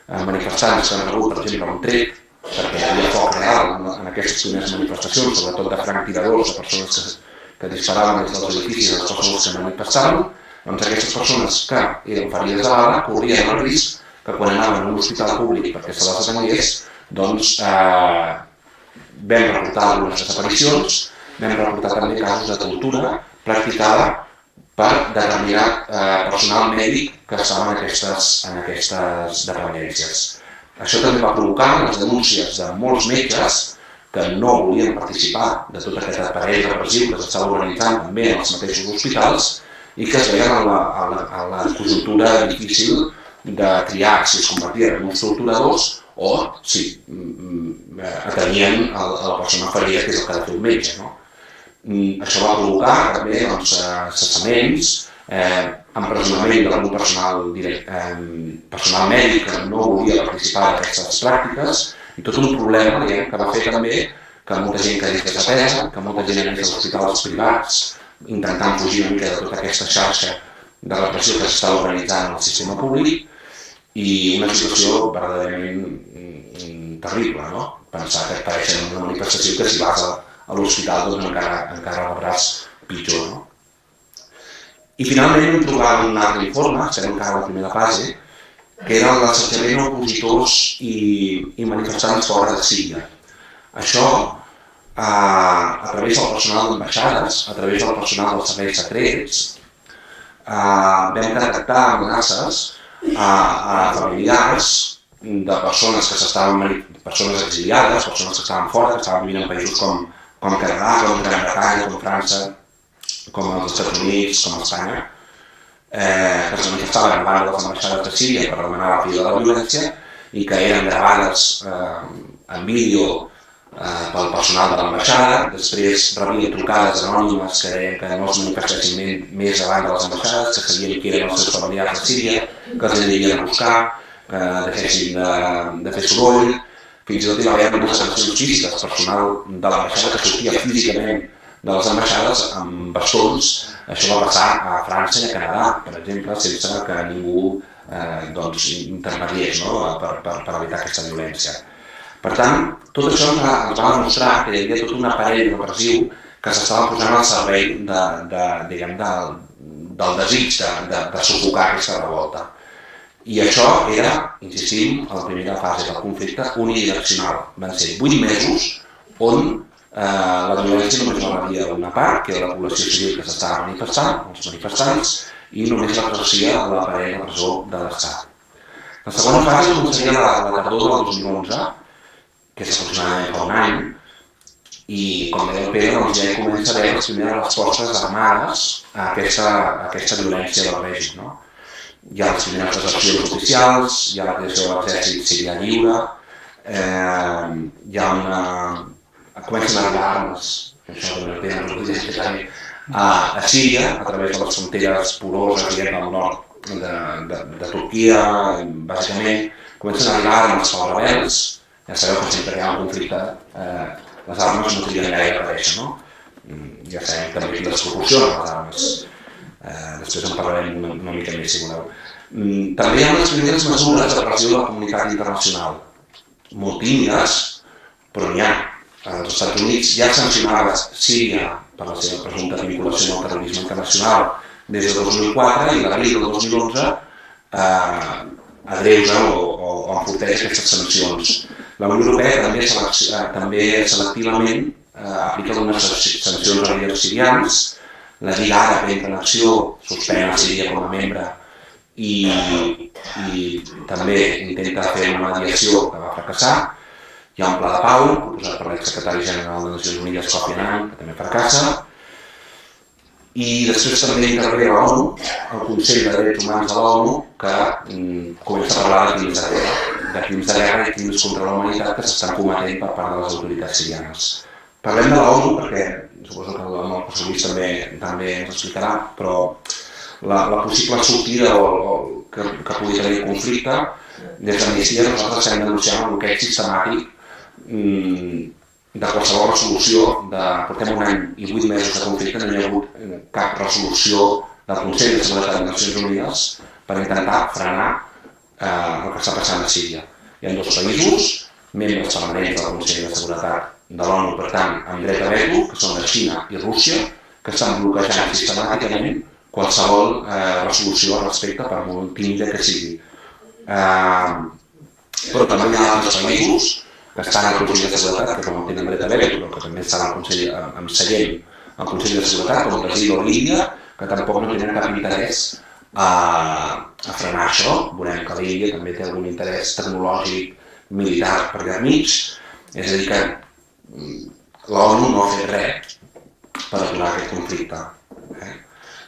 D: manifestants que han rebut, per exemple, un tret perquè hi havia foc real en, en aquestes primeres manifestacions, sobretot de franctiradors, de persones que, que disparaven des dels edificis de les persones que manifestaven, doncs aquestes persones que eren ferides de bala corrien el risc que quan anaven a un hospital públic perquè se les atengués, doncs eh, vam reportar algunes desaparicions, vam reportar també casos de tortura practicada per determinat eh, personal mèdic que estava en aquestes, en aquestes dependències. Això també va provocar les denúncies de molts metges que no volien participar de tot aquest aparell repressiu que s'estava organitzant també en els mateixos hospitals i que es veien a la, a la, a la conjuntura difícil de triar si es convertien en uns torturadors o si mm, atenien a, la persona ferida, que és el que ha de fer un metge. No? Mm, això va provocar també doncs, eh, cessaments, eh, empresonament d'algun personal, direct, eh, personal mèdic que no volia participar d'aquestes pràctiques i tot un problema diguem, que va fer també que molta gent quedés desatesa, que molta gent anés als hospitals privats intentant fugir una mica de tota aquesta xarxa de repressió que s'està organitzant en el sistema públic i una situació verdaderament mm, terrible, no? Pensar que et pareix una manifestació que si vas a, a l'hospital doncs encara, encara rebràs pitjor, no? I finalment trobar un altre informe, estem encara a la primera fase, que era l'assetjament opositors i, i manifestants fora de Síria. Això, a, a través del personal d'ambaixades, a través del personal dels serveis secrets, a, vam detectar amenaces a, a familiars de persones que s'estaven persones exiliades, persones que estaven fora, que estaven vivint en països com, com Canadà, com Gran Bretanya, com França, com els Estats Units, com Espanya, eh, es manifestaven davant de les ambaixades de Síria per demanar la fi de la violència i que eren gravades eh, en vídeo eh, pel personal de l'ambaixada, després rebien trucades anònimes que deien que no es manifestessin més davant de les ambaixades, que sabien que eren els seus familiars de Síria, que els anirien a buscar, que deixessin de, de fer soroll, fins i tot hi va haver unes sancions físiques, personal de l'ambaixada que sortia físicament de les ambaixades amb bastons. Això va passar a França i a Canadà, per exemple, sense que ningú eh, doncs, intermediés no? per, per, per evitar aquesta violència. Per tant, tot això ens va, ens va demostrar que hi havia tot un aparell repressiu que s'estava posant al servei de, de, diguem, de, del desig de, de, de sufocar aquesta revolta. I això era, insistim, a la primera fase del conflicte unidireccional. Van ser vuit mesos on eh, la violència només la rebia una part, que era la població civil que s'estava manifestant, els manifestants, i només l'exercia l'aparell de presó de l'Estat. La segona fase començaria la, la tardor del 2011, que és aproximadament fa un any, i com deia el Pere, doncs ja comença a haver les primeres respostes armades a aquesta, a aquesta violència del règim. No? Hi ha les primeres desercions oficials, hi ha la creació de l'exèrcit sirià lliure, eh, hi ha una, comencen a arribar armes, això també notícies que també, a, a Síria, a través de les fronteres poroses diguem, del nord de, de, de Turquia, bàsicament, comencen a arribar armes pels rebels, ja sabeu que sempre hi ha un conflicte, eh, les armes no triguen gaire a aparèixer, no? Mm, ja sabem també quines proporcions les armes. Eh, després en parlarem una, una mica més, si voleu. Mm, també hi ha les primeres mesures de pressió de la comunitat internacional, molt tímides, però n'hi ha als Estats Units ja sancionava Síria per la seva presumpta vinculació el terrorisme internacional des del 2004 i l'abril del 2011 eh, adreuja o, o, o enforteix aquestes sancions. La Unió Europea també, eh, també selectivament eh, aplica unes sancions als líders sirians, la Lliga Àrab entra en acció, suspèn a Síria com a membre i, i també intenta fer una mediació que va fracassar, hi ha un pla de pau proposat per l'exsecretari general de Nacions Unides, Kofi Annan, que també fracassa, i després també intervé l'ONU, el Consell de Drets Humans de l'ONU, que mm, comença a parlar de crims de guerra, de crims de guerra i crims contra la humanitat que s'estan cometent per part de les autoritats sirianes. Parlem de l'ONU perquè suposo que el Marc Lluís també, també ens explicarà, però la, la possible sortida o, o que, que pugui tenir conflicte, des d'Amnistia nosaltres estem denunciant un bloqueig sistemàtic Mm, de qualsevol resolució, de, portem un any i vuit mesos de conflicte, no hi ha hagut eh, cap resolució del Consell de Seguretat de Nacions Unides per intentar frenar eh, el que està passant a Síria. Hi ha dos països, membres permanents del Consell de Seguretat de l'ONU, per tant, amb dret a veto, que són la Xina i Rússia, que estan bloquejant sistemàticament qualsevol eh, resolució al respecte, per molt tímida que sigui. Eh, però també hi ha altres països que estan al Consell de Seguretat, que com tenen dret a veure, però que també estan al Consell, amb seient al Consell de Seguretat, com Brasil o Líbia, que tampoc no tenen cap interès a, a frenar això. Veurem que l'Índia també té algun interès tecnològic militar per allà mig, és a dir que l'ONU no ha fet res per aturar aquest conflicte. Eh?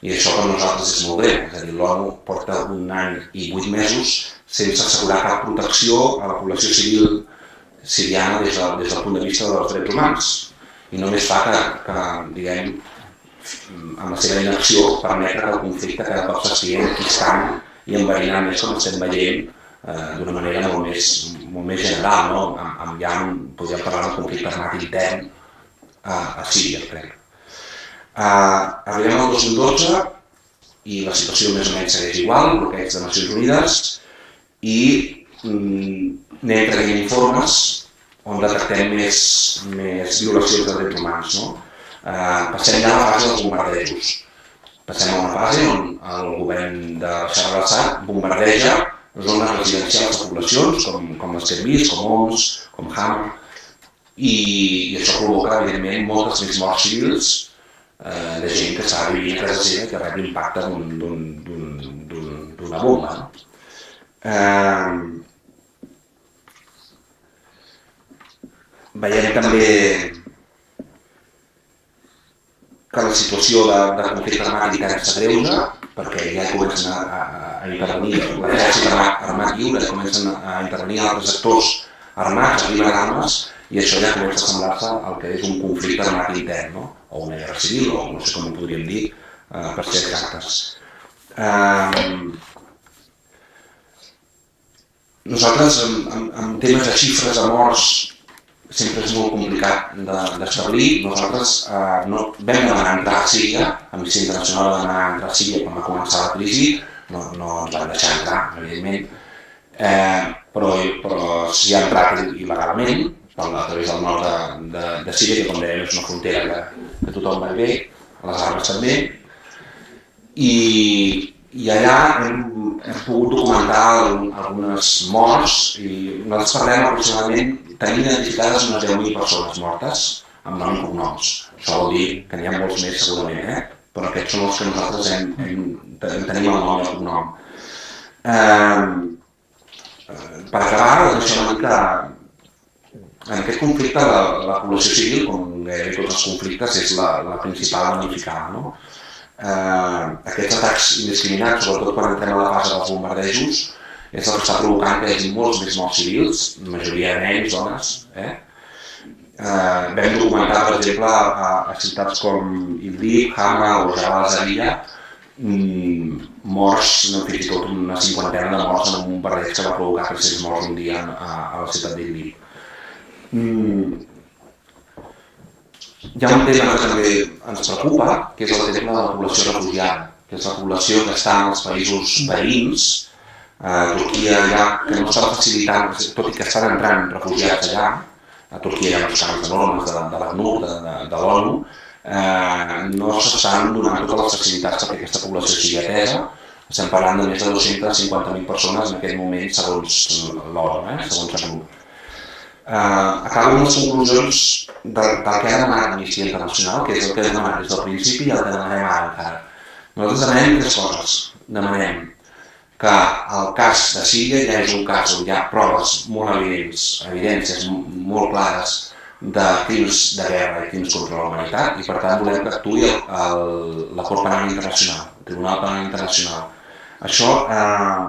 D: I això per nosaltres és molt greu, és a dir, l'ONU porta un any i vuit mesos sense assegurar cap protecció a la població civil siriana des, de, des del punt de vista dels drets humans. I només fa que, que diguem, amb la seva inacció permetre que el conflicte cada cop s'estigui enquistant i enverinant més com estem veient eh, d'una manera molt més, molt més general, no? Amb, amb ja podríem parlar del conflicte armat intern a, a Síria, crec. Uh, arribem al 2012 i la situació més o menys segueix igual, bloqueig de Nacions Unides, i mm, anem traient informes on detectem més, més violacions de drets humans. No? Eh, passem ja a la fase dels bombardejos. Passem a una fase on el govern de al-Assad bombardeja zones residencials de poblacions, com, com les vist, com Homs, com Hammer, i, i això provoca, evidentment, moltes més morts civils eh, de gent que s'ha vivint a casa seva que rep l'impacte d'una bomba. Eh, veiem també que la situació de, de conflicte armat intern s'agreuja, perquè ja comencen a, a, a intervenir l'exèrcit armat, armat lliure, comencen a intervenir altres actors armats, arriben armes, i això ja comença a semblar-se al que és un conflicte armat intern, no? o una guerra civil, o no sé com ho podríem dir, eh, per ser exactes. Eh, nosaltres, en, en, en temes de xifres de morts sempre és molt complicat d'establir. De, Nosaltres eh, no, vam demanar entrar a Síria, Amnistia Internacional va demanar entrar a Síria quan va començar la crisi, no, no van deixar entrar, evidentment, eh, però, però s'hi ha entrat il·legalment, a través del nord de, de, de Síria, que com dèiem és una frontera que, que tothom va bé, les armes també, i, i allà hem, hem pogut documentar algunes morts i nosaltres parlem aproximadament tenim identificades unes 10.000 persones mortes amb nom i cognoms. Això vol dir que n'hi ha molts més segurament, eh? Però aquests són els que nosaltres hem, hem, tenim el nom i el cognom. Eh, per acabar, deixem una mica en aquest conflicte la, la població civil, com gairebé tots els conflictes, és la, la principal damnificada. No? Eh, aquests atacs indiscriminats, sobretot quan entrem a la fase dels bombardejos, és el que està provocant que hi hagi molts més morts civils, majoria de nens, dones. Eh? Eh, vam documentar, per exemple, a, a ciutats com Idlib, Hama o Jabal Zaria, mm, morts, no, fins i tot una cinquantena de morts en un bombardeig que va provocar 300 morts un dia a, a la ciutat d'Idlib. Mm, hi ha un tema que també ens preocupa, que és el tema de la població refugiada, que és la població que està en els països veïns, a Turquia ja, que no estava facilitant, tot i que estan entrant refugiats allà, a Turquia hi ha uns camps enormes de, de l'ACNUR, de, de, de l'ONU, eh, no s'estan donant totes les facilitats perquè aquesta població sigui atesa. Estem parlant de més de 250.000 persones en aquest moment, segons l'ONU, eh, segons l'ACNUR. Eh, acabo amb les conclusions del, del que ha demanat l'Amnistia Internacional, que és el que hem demanat des del principi i el que demanem ara. Nosaltres demanem tres coses. Demanem que el cas de Síria ja és un cas on hi ha proves molt evidents, evidències molt clares de crims de guerra i crims contra la humanitat i per tant volem que actuï el, la Cort Penal Internacional, el Tribunal Penal Internacional. Això eh,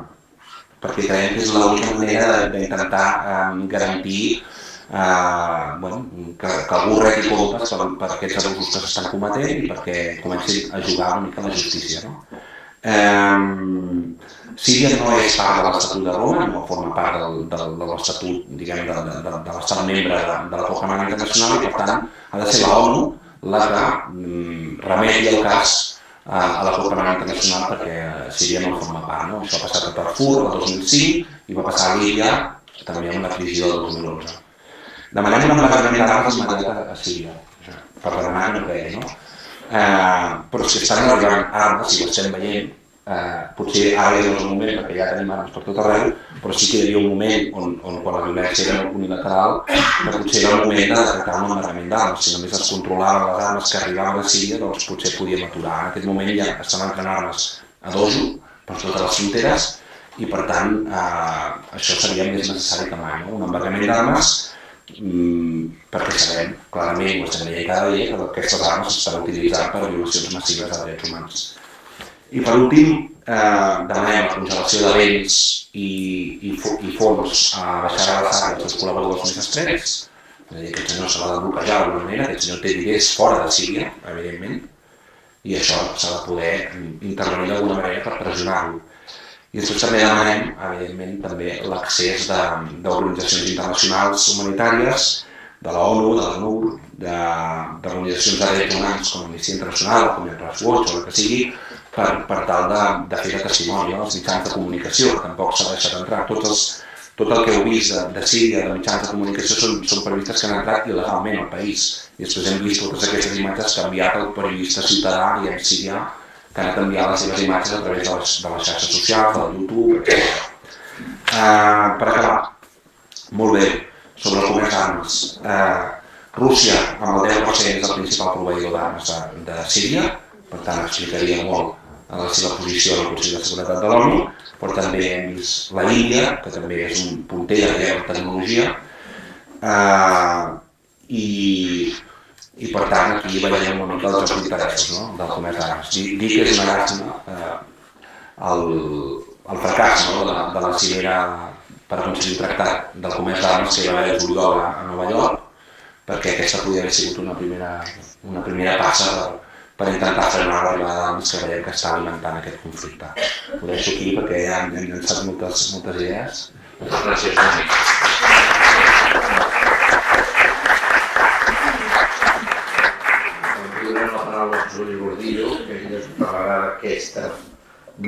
D: perquè creiem que és l'única manera d'intentar eh, garantir eh, bueno, que, que algú reti comptes per, per aquests abusos que s'estan cometent i perquè comenci a jugar una mica la justícia. No? Eh, Síria no és part de l'Estatut de Roma, no forma part del, del, de l'Estatut, diguem, de, de, de, de l'estat membre de, de la Penal Internacional i, per tant, ha de ser l'ONU la que mm, remeti el cas a, la Penal Internacional perquè Síria no forma part. No? Això ha passat a Darfur el 2005 i va passar a Líbia també amb la crisi del 2011. Demanem un embargament d'armes immediat a Síria, per demanar no creia, no? Eh, però si estan arribant armes, si ho estem veient, eh, potser ara és el moment perquè ja tenim armes per tot arreu, però sí que hi havia un moment on, on quan la violència era unilateral, que potser era el moment de decretar un embargament d'armes. Si només es controlaven les armes que arribaven a Síria, doncs potser podíem aturar. En aquest moment ja estan entrant armes a dojo per totes les fronteres i per tant eh, això seria més necessari que mai, no? un embargament d'armes mm, perquè sabem clarament, ho estem veient cada dia, que aquestes armes s'estan utilitzant per violacions massives de drets humans. I per últim, eh, demanem la congelació de béns i, i, i fons a baixar a la sala dels col·laboradors més estrets. És a dir, aquest senyor s'ha de bloquejar d'alguna manera, aquest senyor té diners fora de Síria, evidentment, i això s'ha de poder intervenir d'alguna manera per pressionar-lo. I després també demanem, evidentment, també l'accés d'organitzacions internacionals humanitàries, de la ONU, de la NUR, d'organitzacions de, de drets humans com Amnistia Internacional, com el Watch o el que sigui, per, per tal de, de fer de testimoni als mitjans de comunicació, que tampoc s'ha deixat entrar. Tots els, tot el que heu vist de, de Síria, de mitjans de comunicació, són, són periodistes que han entrat il·legalment al país. I després hem vist totes aquestes imatges que ha enviat el periodista ciutadà i en Síria, que han anat les seves imatges a través de les, de les xarxes socials, del YouTube, etc. Uh, per acabar, molt bé, sobre el comerç d'armes. Uh, Rússia, amb el 10% és el principal proveïdor d'armes de, de Síria, per tant explicaria molt a la seva posició al Consell de Seguretat de l'ONU, però també hem vist la Índia, que també és un punter de la tecnologia, eh, i, i per tant aquí veiem una mica els interessos no? del comerç d'armes. Dic que és una llàstima eh, el, el fracàs no? de, de la cimera per aconseguir un tractat del comerç d'armes que hi va haver juliol a Nova York, perquè aquesta podria haver sigut una primera, una primera passa per, per intentar frenar l'arribada d'armes que veiem que està alimentant aquest conflicte. Ho deixo aquí perquè ja hem llançat moltes, moltes idees.
A: Moltes gràcies. Donarem la paraula a Juli Gordillo, que ell ens parlarà d'aquesta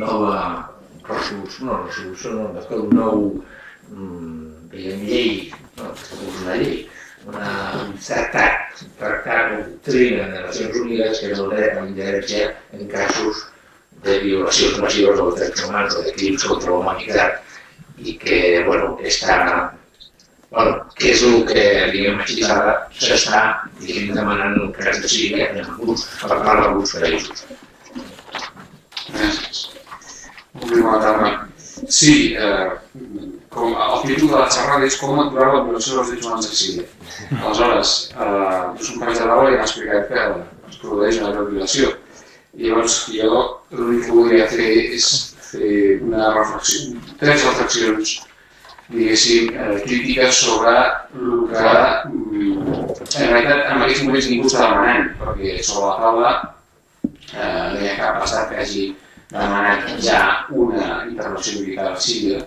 A: nova resolució, no resolució, no, d'aquest nou mm, diguem, llei, no, és una llei, una, un tractat, un tractat, una doctrina de Nacions Unides que és el dret a l'ingerència en casos de violacions massives dels drets humans o de crims contra la humanitat i que, bueno, està bueno, que és el que, diguem així, ara s'està demanant el cas de Síria en alguns, per part d'alguns països.
E: Gràcies. Molt bona tarda. Sí, eh, com el títol de la xerrada és com aturar la violació dels drets humans a Síria. Aleshores, eh, jo som país de Raó i hem explicat que es produeix una violació. I llavors jo l'únic que voldria fer és fer una reflexió, tres reflexions diguéssim, eh, crítiques sobre el que mm, en realitat en aquests moments ningú està demanant, perquè sobre la taula eh, no hi ha cap estat que hagi demanat ja una intervenció militar a Síria,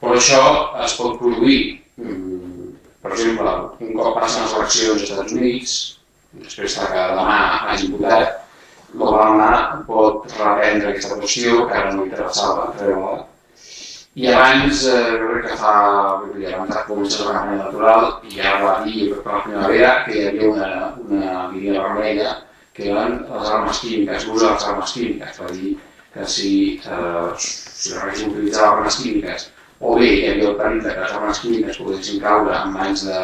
E: però això es pot produir, mm, per exemple, un cop passen les eleccions als Estats Units, després que demà hagi votat, l'Obama pot reprendre aquesta qüestió, que ara no interessava treure-la, i abans, eh, crec que fa, ja abans de començar la campanya electoral, i ja va dir per la primavera que hi havia una, una línia vermella que eren les armes químiques, l'ús de les armes químiques, va dir que si, eh, si el règim utilitzava armes químiques o bé hi havia el perill que les armes químiques poguessin caure en mans de,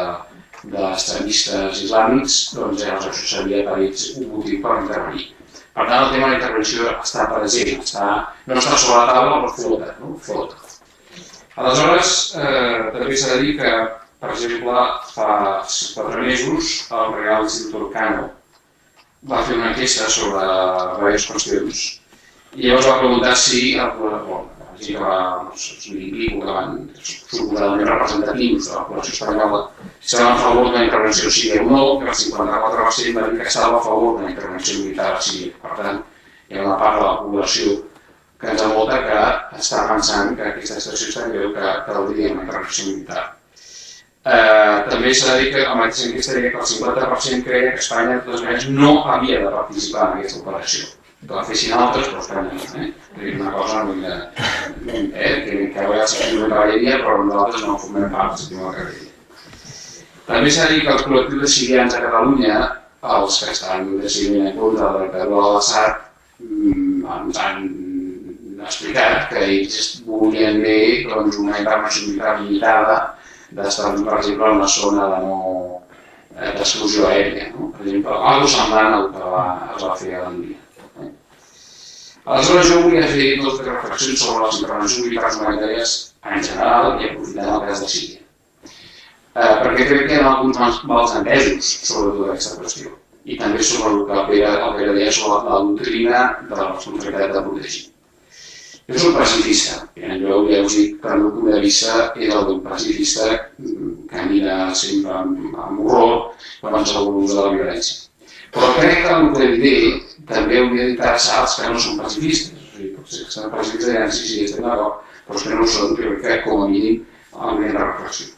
E: d'extremistes islàmics, doncs llavors això seria perill un motiu per intervenir. Per tant, el tema de la intervenció està present, està, no està sobre la taula, però flota, no? flota. Aleshores, eh, també s'ha de dir que, per exemple, fa quatre mesos el Real Instituto Cano va fer una enquesta sobre diverses qüestions i llavors va preguntar si el, bueno, gent que va, que van suposadament representatius de la població espanyola estaven a favor d'una intervenció síria o no, que el 54% va dir que estava a favor d'una intervenció militar a. Per tant, hi ha una part de la població que ens envolta que està pensant que aquesta situació tan greu que caldria una intervenció militar. Eh, també s'ha de dir que amb aquesta enquesta que el 50% creia que Espanya de totes maneres no havia de participar en aquesta operació. Que la fessin altres, però Espanya no. Eh? És una cosa no de, eh? que, que a vegades s'escriu una cavalleria, però nosaltres no formem part de la cavalleria. També s'ha de dir que el col·lectiu de sirians a Catalunya, els que estan decidint en contra del que de l'Assad, mm, ens han explicat que ells volien bé doncs, una internacionalitat limitada d'estar, per exemple, en una zona de no eh, d'exclusió aèria. No? Per exemple, algo semblant al que va, es va fer a l'Andia. Aleshores, jo volia fer dues reflexions sobre les intervencions militars humanitàries en general i aprofitant el cas de Síria. Eh, perquè crec que hi ha alguns mals, entesos sobre tota aquesta qüestió i també sobre el que el Pere, el Pere deia sobre la, la doctrina de la responsabilitat de protegir. Jo soc pacifista, jo ja us dic que el meu punt de vista és el d'un pacifista que mira sempre amb, amb horror qualsevol ús de la violència. Però crec que el que diré també hauria d'interessar els que no són pacifistes. O sigui, potser que són pacifistes diran sí, sí, estem d'acord, però els que no ho són, crec com a mínim el de reflexió.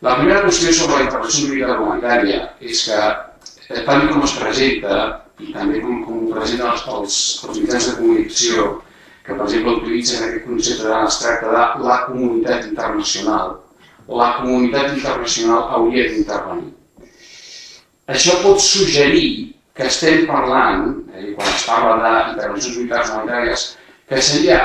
E: La primera qüestió sobre la intervenció militar humanitària és que, eh, tal com es presenta, i també com, com ho presenten els, els, els mitjans de comunicació, que per exemple utilitzen aquest concepte de es tracta de la comunitat internacional. La comunitat internacional hauria d'intervenir. Això pot suggerir que estem parlant, eh, quan es parla d'intervencions militars humanitàries, que seria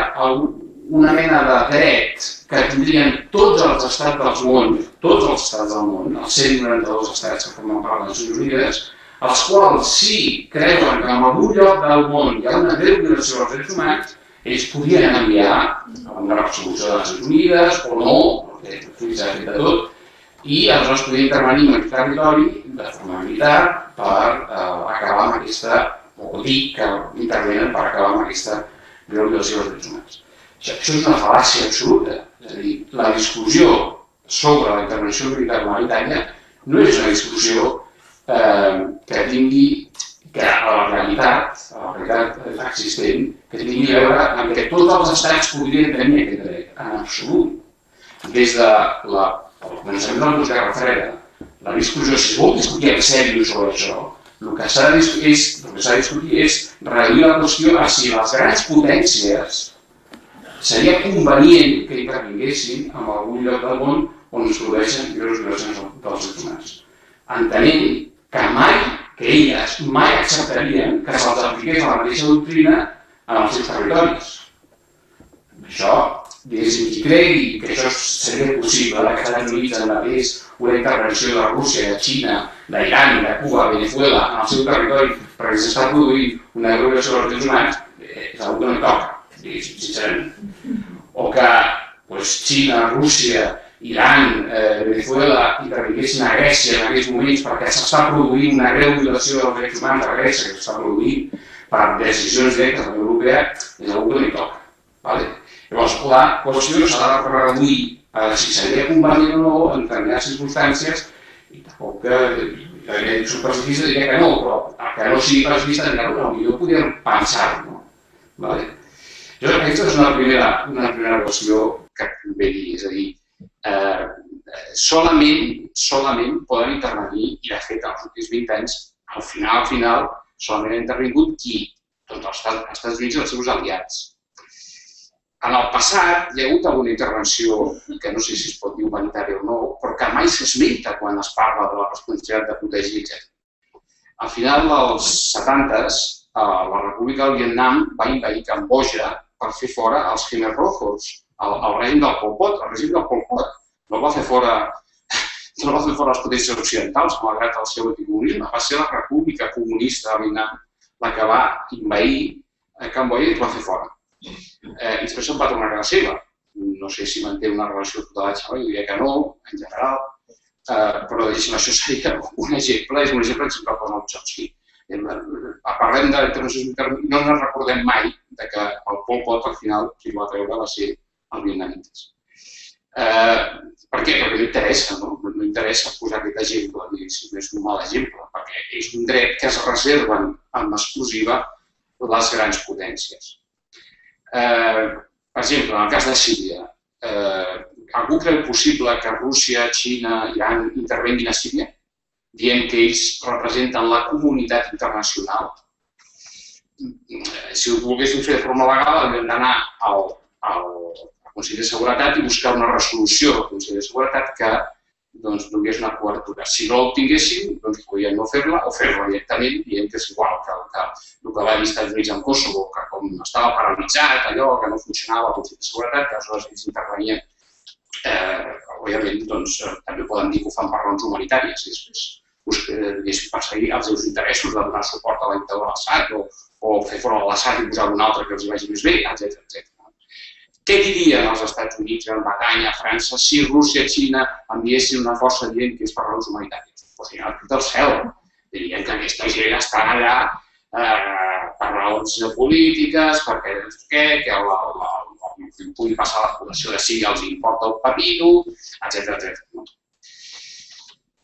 E: una mena de dret que tindrien tots els estats del món, tots els estats del món, els 192 estats que formen part de les Nacions Unides, els quals sí creuen que en algun lloc del món hi ha una greu violació dels drets humans, ells podien enviar una resolució de les Nacions Unides o no, perquè s'ha fet de tot, i aleshores podia intervenir en aquest territori de forma militar per eh, acabar amb aquesta, o dir que intervenen per acabar amb aquesta violació dels drets humans. Això, això és una fal·làcia absoluta. És a dir, la discussió sobre la intervenció militar humanitària no és una discussió eh, que tingui que a la realitat, a la realitat existent, que tingui a veure amb que tots els estats podrien tenir aquest dret, en absolut. Des de la el començament de la Guerra Freda, la discussió, si vol discutir en sèrio sobre això, el que s'ha de, és, de discutir és reduir la qüestió a si les grans potències seria convenient que intervinguessin en algun lloc del món on es produeixen greus violacions dels drets humans. Entenent que mai, que elles mai acceptarien que se'ls apliqués la mateixa doctrina en els seus territoris. Això diguéssim, qui cregui que això seria possible, que Estats Units admetés una intervenció de Rússia, de Xina, d'Iran, de Cuba, Venezuela, en el seu territori, perquè s'està produint una violació dels drets humans, eh, és una que no toca, sincerament. O que pues, Xina, Rússia, Iran, eh, Venezuela intervinguessin a Grècia en aquells moments perquè s'està produint una greu violació dels drets humans a Grècia, que s'està produint per decisions directes de la Unió Europea, és una que no hi toca. Vale? Llavors, la qüestió s'ha de reduir a si seria convenient o no en determinades circumstàncies i tampoc que eh, soc pacifista diria que no, però que no sigui pacifista que no, millor podríem pensar-ho. No? Vale? Jo crec que aquesta és una primera, una primera qüestió que convé dir, és a dir, eh, solament, solament poden intervenir, i de fet, els últims 20 anys, al final, al final, solament ha intervingut qui? Doncs els Estats Units i els seus aliats en el passat hi ha hagut alguna intervenció, que no sé si es pot dir humanitària o no, però que mai s'esmenta quan es parla de la responsabilitat de protegir, etc. Al final dels 70s, eh, la República del Vietnam va invadir Camboja per fer fora els Khmer Rojos, el, el règim del Pol Pot. El règim del Pol Pot no va fer fora no va fer fora les potències occidentals, malgrat el seu anticomunisme. Va ser la República Comunista de Vietnam la que va invair Camboja i va fer fora eh, i després se'n va tornar a casa seva. No sé si manté una relació tutelatge, jo diria que no, en general, eh, però diguéssim, això seria un exemple, és un exemple que sempre posa el Chomsky. Parlem de l'intervenció no ens recordem mai de que el Pol Pot al final qui va treure va ser el vietnamites. Eh, per què? Perquè no interessa, no? no interessa posar aquest exemple, és un mal exemple, perquè és un dret que es reserven en exclusiva les grans potències. Eh, per exemple, en el cas de Síria, eh, algú creu possible que Rússia, Xina, Iran intervenguin a Síria, dient que ells representen la comunitat internacional? Si ho volguéssim fer de forma legal, hauríem d'anar al, al Consell de Seguretat i buscar una resolució del Consell de Seguretat que doncs, donés una cobertura. Si no l'obtinguéssim, doncs podien no fer-la o fer-la directament dient que és igual que, que el que va dir Estats Units en Kosovo, que com estava paralitzat, allò que no funcionava el Consell de Seguretat, que aleshores ells intervenien, eh, òbviament, doncs, eh, també poden dir que ho fan per raons humanitàries i després eh, perseguir els seus interessos de donar suport a la dictadura de l'Assad o, o fer fora l'Assad i posar un altre que els hi vagi més bé, etc etc. Què dirien els Estats Units, Gran Bretanya, França, si Rússia Xina enviessin una força dient que és per raons humanitàries? Pues no, tot el cel. Dirien que aquesta gent està allà eh, per raons polítiques, perquè què, que la, la, la, pugui passar la població de Síria els importa el pepino, etc etc.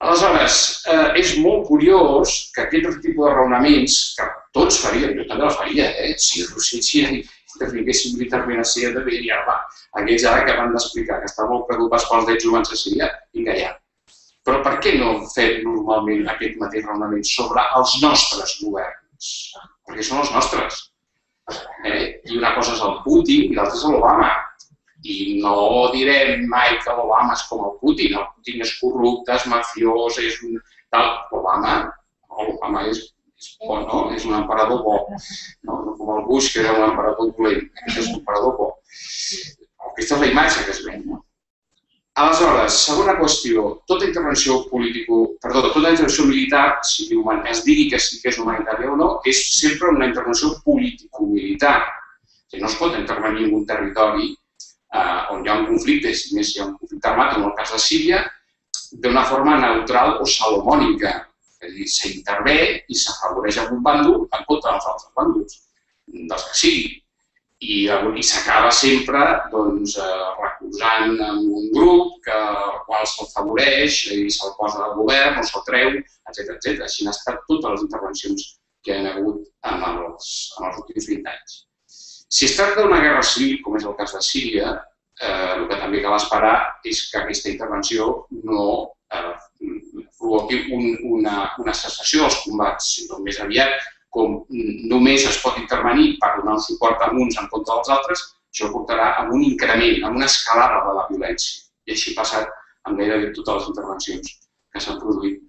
E: Aleshores, eh, és molt curiós que aquest tipus de raonaments, que tots faríem, jo també els faria, eh? si Rússia i Xina que tinguéssim militarment a Síria també diria, va, aquells ara que van d'explicar que estan molt preocupats pels drets humans a Síria, vinga ja. Però per què no fer normalment aquest mateix raonament sobre els nostres governs? Perquè són els nostres. Eh? I una cosa és el Putin i l'altra és l'Obama. I no direm mai que l'Obama és com el Putin. El Putin és corrupte, és mafiós, és un... Tal. L'Obama, l'Obama és bo, no? És un emperador bo. No, no com el Bush, que era un emperador dolent. Aquest és un emperador bo. Aquesta és la imatge que es ven. No? Aleshores, segona qüestió, tota intervenció político, perdó, tota intervenció militar, si es digui que sí que és humanitària o no, és sempre una intervenció político-militar. Sigui, no es pot intervenir en un territori eh, on hi ha un conflicte, si més hi ha un conflicte armat, en el cas de Síria, d'una forma neutral o salomònica. És a dir, s'intervé i s'afavoreix a un bàndol en contra dels altres bàndols, dels que sigui. I, i s'acaba sempre doncs, eh, recolzant en un grup que, al qual se'l favoreix i se'l posa al govern o se'l treu, etc etc. Així han estat totes les intervencions que hi ha hagut en els, en els últims 20 anys. Si es tracta d'una guerra civil, com és el cas de Síria, eh, el que també cal esperar és que aquesta intervenció no eh, provoqui un, una, una cessació dels combats, sinó més aviat com només es pot intervenir per donar un suport a uns en contra dels altres, això portarà a un increment, a una escalada de la violència. I així ha passat amb gairebé totes les intervencions que s'han produït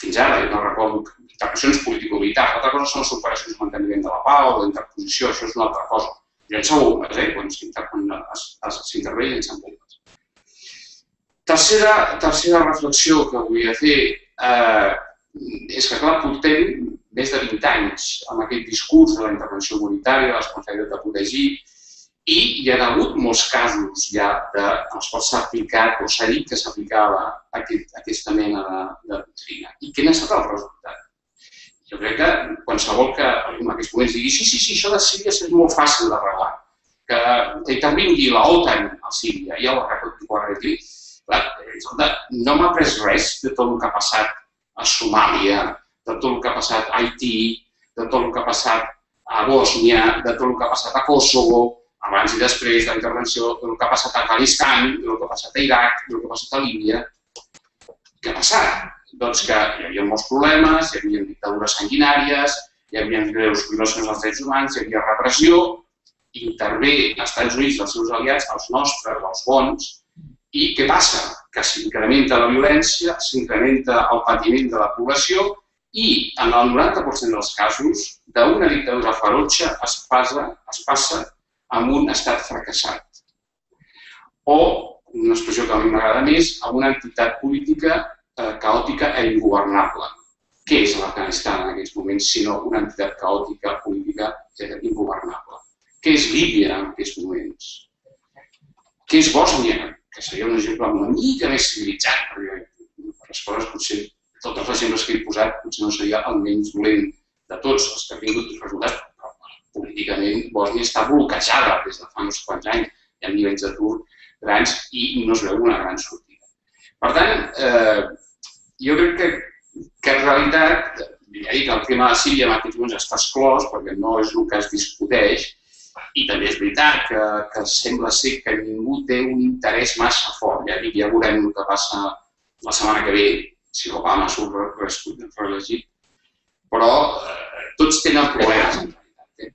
E: fins ara. Jo no recordo intervencions político-militars. L'altra cosa són les operacions de manteniment de la pau o d'interposició, això és una altra cosa. En segur, eh, quan s'intervé en Sant Tercera, tercera reflexió que vull fer eh, és que, clar, portem més de 20 anys amb aquest discurs de la intervenció comunitària, de responsabilitat de protegir, i hi ha hagut molts casos ja de, els quals s'ha aplicat o s'ha dit que s'aplicava aquest, aquesta mena de, de doctrina. I quin ha estat el resultat? Jo crec que qualsevol que en aquests moments digui sí, sí, sí, això de Síria és molt fàcil d'arreglar, que intervingui l'OTAN a Síria, ja ho ha escolta, no m'ha pres res de tot el que ha passat a Somàlia, de tot el que ha passat a Haití, de tot el que ha passat a Bòsnia, de tot el que ha passat a Kosovo, abans i després de la intervenció, del que ha passat a Afganistan, del que ha passat a Iraq, del que ha passat a Líbia. Què ha passat? Doncs que hi havia molts problemes, hi havia dictadures sanguinàries, hi havia greus violacions dels drets humans, hi havia repressió, intervé als Estats Units els seus aliats, els nostres, els bons, i què passa? Que s'incrementa la violència, s'incrementa el patiment de la població i, en el 90% dels casos, d'una dictadura ferotge es passa, es passa amb un estat fracassat. O, una expressió que a mi m'agrada més, amb una entitat política eh, caòtica i ingovernable. Què és l'Afganistan en aquests moments, sinó una entitat caòtica, política, i ingovernable? Què és Líbia en aquests moments? Què és Bòsnia? Que seria un exemple una mica més civilitzat, perquè les coses potser, tots els exemples que he posat, potser no seria el menys dolent de tots els que han vingut resultats, però políticament Bòsnia està bloquejada des de fa uns quants anys, hi ha nivells d'atur grans i no es veu una gran sortida. Per tant, eh, jo crec que, que en realitat, ja dic, el tema de Síria en aquests moments està esclòs perquè no és el que es discuteix, i també és veritat que, que sembla ser que ningú té un interès massa fort. Ja dic, ja veurem el que passa la setmana que ve, si l'Obama surt reelegit. Però eh, tots tenen problemes. Eh?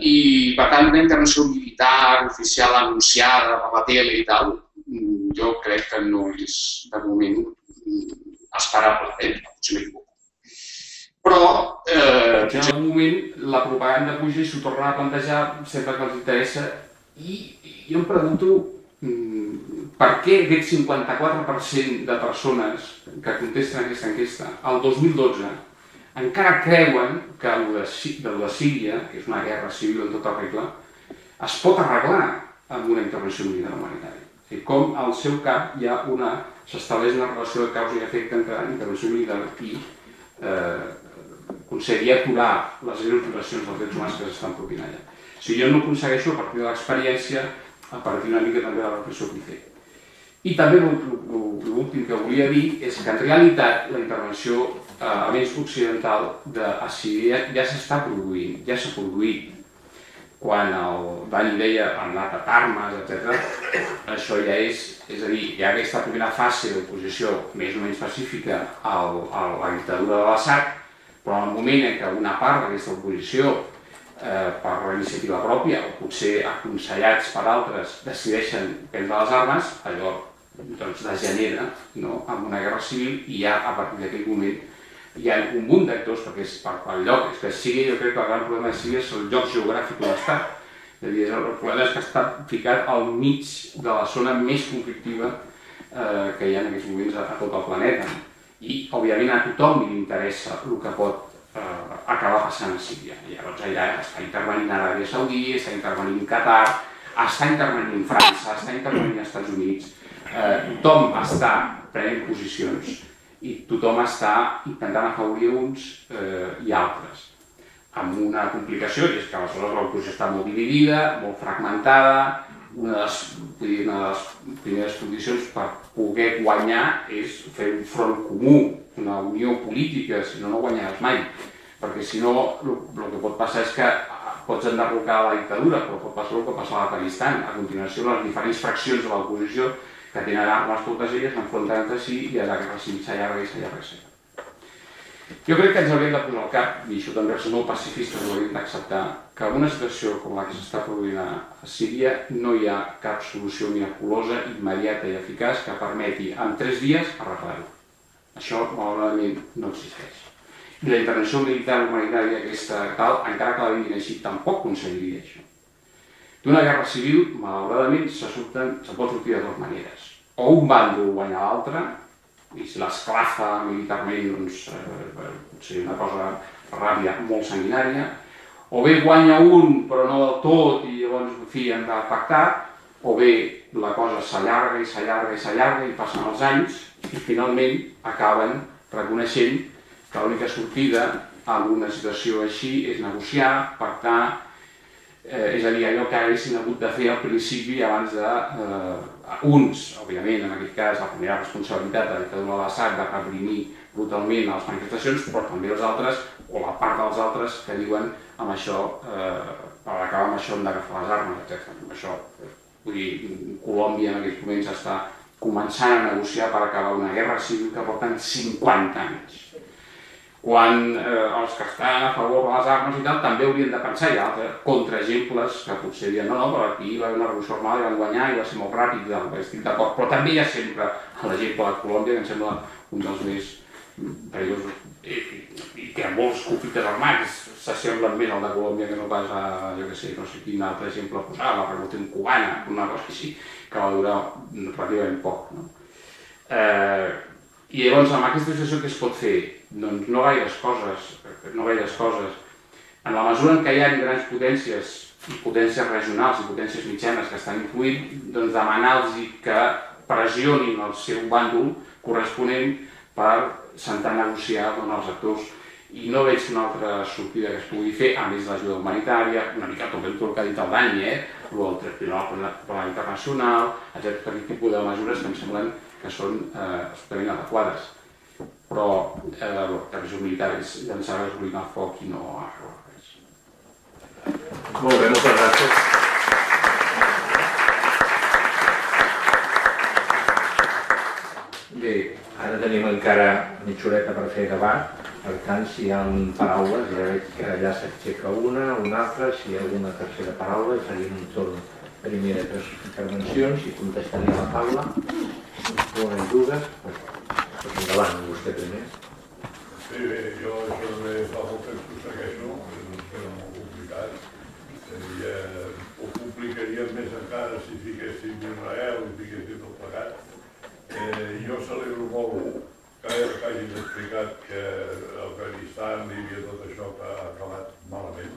E: I, per tant, una intervenció militar oficial anunciada per la tele i tal, mm, jo crec que no és, de moment, esperable. Eh? Potser. Però, eh, I en algun moment la propaganda puja i s'ho tornen a plantejar sempre que els interessa i, i jo em pregunto mm, per què aquest 54% de persones que contesten aquesta enquesta el 2012 encara creuen que el de, de, de Síria, que és una guerra civil en tota regla, es pot arreglar amb una intervenció militar humanitària. És dir, com al seu cap hi ha una s'estableix una relació de causa i efecte entre intervenció militar i eh, aconseguir aturar les greus violacions dels drets humans que s'estan propinant allà. Si jo no aconsegueixo a partir de l'experiència, a partir una mica també de la reflexió que he fet. I també l'últim que volia dir és que en realitat la intervenció eh, almenys occidental d'Assíria ja s'està produint, ja s'ha produït. Quan el Dani deia han anat a Tarmes, etc. això ja és, és a dir, ha aquesta primera fase d'oposició més o menys pacífica a la dictadura de l'Assad, però en el moment en què una part d'aquesta oposició eh, per la iniciativa pròpia o potser aconsellats per altres decideixen prendre les armes, allò doncs, degenera no? en una guerra civil i ja a partir d'aquell moment hi ha un munt d'actors, perquè és per, pel lloc, és que Síria, jo crec que el gran problema de Síria és el lloc geogràfic on està. És a dir, el problema és que està ficat al mig de la zona més conflictiva eh, que hi ha en aquests moments a, a tot el planeta. I, òbviament, a tothom li interessa el que pot eh, acabar passant a Síria. Llavors allà està intervenint Aràbia Saudí, està intervenint Qatar, està intervenint França, està intervenint els Estats Units, eh, tothom està prenent posicions i tothom està intentant afavorir uns eh, i altres amb una complicació, i és que aleshores l'oposició està molt dividida, molt fragmentada, una de, les, una de les primeres condicions per poder guanyar és fer un front comú, una unió política, si no, no guanyaràs mai. Perquè si no, el que pot passar és que pots enderrocar la dictadura, però pot passar el que passa a l'Afganistan. A continuació, les diferents fraccions de l'oposició que tenen armes totes elles s'enfronten entre si i la guerra s'allarga i s'allarga. Jo crec que ens hauríem de posar al cap, i això també és molt pacifista, ho hauríem d'acceptar, que en una situació com la que s'està produint a Síria no hi ha cap solució miraculosa, immediata i eficaç que permeti en tres dies arreglar-ho. Això, malauradament, no existeix. I la intervenció militar humanitària aquesta tal, encara que la vinguin així, tampoc aconseguiria això. D'una guerra civil, malauradament, se, surten, se pot sortir de dues maneres. O un bàndol guanya l'altre, i si l'esclafa militarment, doncs, eh, seria una cosa ràbia molt sanguinària, o bé guanya un però no del tot i llavors, en fi, han de pactar, o bé la cosa s'allarga i s'allarga i s'allarga i passen els anys i finalment acaben reconeixent que l'única sortida en una situació així és negociar, pactar, eh, és a dir, allò que haguessin hagut de fer al principi abans de... Eh, uns, òbviament, en aquest cas, la primera responsabilitat de la dictadura de l'Assad de reprimir brutalment les manifestacions, però també els altres, o la part dels altres, que diuen amb això, eh, per acabar amb això hem d'agafar les armes, etc. Amb això, eh, vull dir, Colòmbia en aquests moments està començant a negociar per acabar una guerra civil que porten 50 anys quan eh, els que estan a favor de les armes i tal també haurien de pensar, hi ha altres contraexemples que potser dirien, no, no, però aquí va haver una revolució armada i van guanyar i va ser molt ràpid, i tal, estic d'acord, però també hi ha sempre l'exemple de Colòmbia, que em sembla un dels més perillosos i, i, que molts conflictes armats s'assemblen més al de Colòmbia que no pas a, jo què sé, no sé quin altre exemple posar, la revolució cubana, una cosa així, que va durar relativament poc. No? Eh, I llavors, amb aquesta situació què es pot fer? Doncs no gaires coses, no gaires coses. En la mesura en què hi ha grans potències, potències regionals i potències mitjanes que estan influint, doncs demanar-los que pressionin el seu bàndol corresponent per sentar a negociar amb els actors i no veig una altra sortida que es pugui fer, a més de l'ajuda humanitària, una mica també el que ha dit el Dani, eh? el Tribunal Internacional, etc. Aquest tipus de mesures que em semblen que són eh, absolutament adequades. Però eh, la repressió militar és llançar gasolina al foc i no arreglar res.
A: Molt bé, moltes gràcies. Bé, ara tenim encara mitja horeta per fer debat, per tant, si hi ha paraules, ja veig que allà s'aixeca una, una altra, si hi ha alguna tercera paraula, faríem un torn primer de tres intervencions i contestaria a la taula. Si no hi ha dubtes, doncs Endavant, vostè primer.
F: Sí, bé, jo això de fa molt temps que ho segueixo, és un tema molt complicat. I, eh, ho publicaria més encara si fiquéssim Israel i fiquéssim tot plegat. Eh, jo celebro molt que, que hagin explicat que l'Afganistan i tot això que ha acabat malament.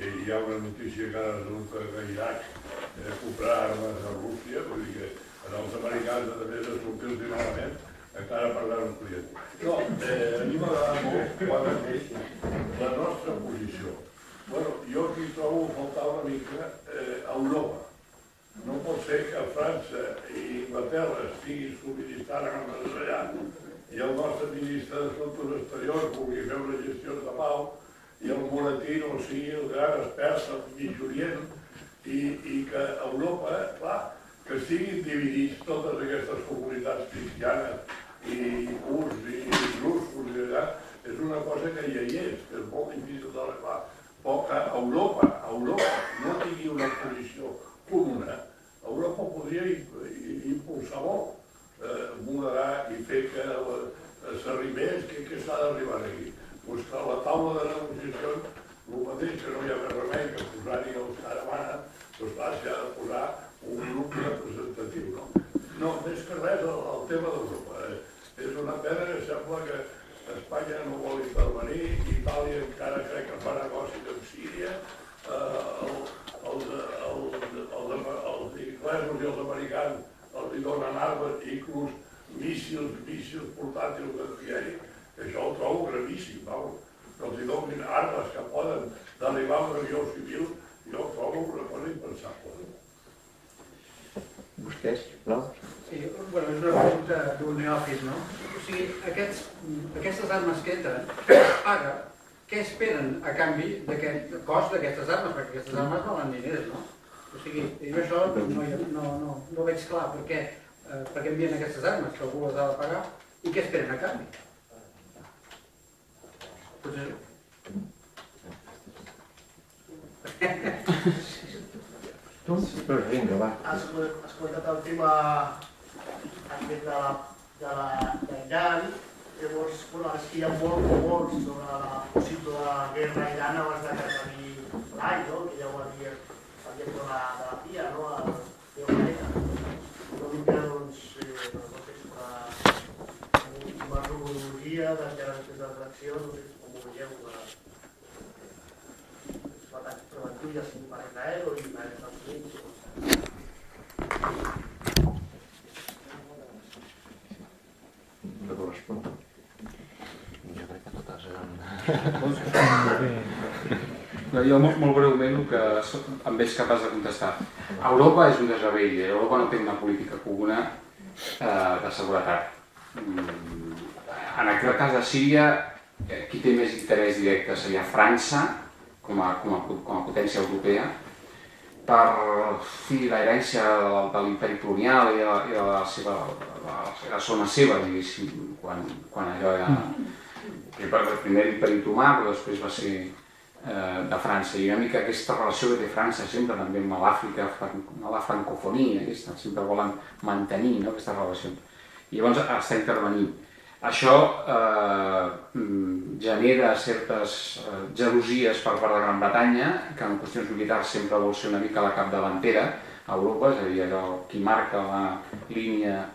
F: I hi ha una notícia que ara resulta que Irak eh, comprarà armes a Rússia, vull dir que els americans a més de sortir-los malament, encara perdran un client. No, eh, a mi m'agrada molt quan dit la nostra posició. Bueno, jo aquí trobo a faltar una mica eh, Europa. No pot ser que França i Inglaterra estiguin subministrant armes allà i el nostre ministre d'Assumptes Exteriors vulgui fer una gestió de pau i el Moratí no sigui el gran expert del mig orient i, i que Europa, clar, que estiguin dividits totes aquestes comunitats cristianes i kurds i i allà, és una cosa que ja hi és, que és molt difícil d'arreglar. Però que Europa, Europa no tingui una posició comuna, Europa podria impulsar molt, eh, moderar i fer que s'arribés, que, que s'ha d'arribar aquí. Pues que a la taula de negociacions, el mateix que no hi ha més remei que posar-hi els caravanes, doncs clar, s'ha de posar un grup representatiu, no? No, més que res el, el tema d'Europa. Eh? És una pena que sembla que Espanya no vol intervenir, Itàlia encara crec que fa negocis amb Síria, eh, el, els, els inglesos i els americans els hi donen armes, inclús míssils, míssils portàtils d'antiaeri, que això ho trobo gravíssim, no? que els hi donin armes que poden derribar un avió civil, jo ho trobo una cosa impensable.
A: Vostès, no?
G: Sí, bueno, és una pregunta d'un neòfit, no? Sigui, aquests, aquestes armes que entren, es paga, què esperen a canvi d'aquest cost d'aquestes armes? Perquè aquestes armes valen diners, no? O sigui, jo això no, no, no, no veig clar per què, eh, per què envien aquestes armes, que algú les ha de pagar, i què esperen a canvi? Potser...
A: Tu? Però vinga, va.
H: Has, has comentat el tema aquest de la, de la, del Iran, llavors, bueno, és que hi ha molt rumors sobre la possible guerra Iran abans de que acabi l'any, no? que ja ho havia, havia de la, de la FIA, no? El, una mica, doncs, eh, no sé, rumorologia de que després de l'atracció, no sé com ho veieu, la, l'atac preventiu ja sigui per Israel o Israel Estats Units.
A: Correspon.
D: Jo crec que totes eren...
E: No, jo molt, molt breument el que em veig capaç de contestar. Europa és un desavell, Europa no té una política comuna eh, de seguretat. Mm, En aquest cas de Síria, eh, qui té més interès directe seria França, com a, com a, com a potència europea, per fi, l'herència de, de l'imperi colonial i de, i de la seva la, la zona seva, diguéssim, quan, quan allò era... Primer l'imperi otomà, però després va ser eh, de França i una mica aquesta relació que té França sempre també amb l'Àfrica, amb la francofonia, aquesta, sempre volen mantenir no, aquestes relacions. I llavors està intervenint. Això eh, mm, genera certes eh, gelosies per part de Gran Bretanya, que en qüestions militars sempre vol ser una mica la capdavantera a Europa, és a dir, allò, qui marca la línia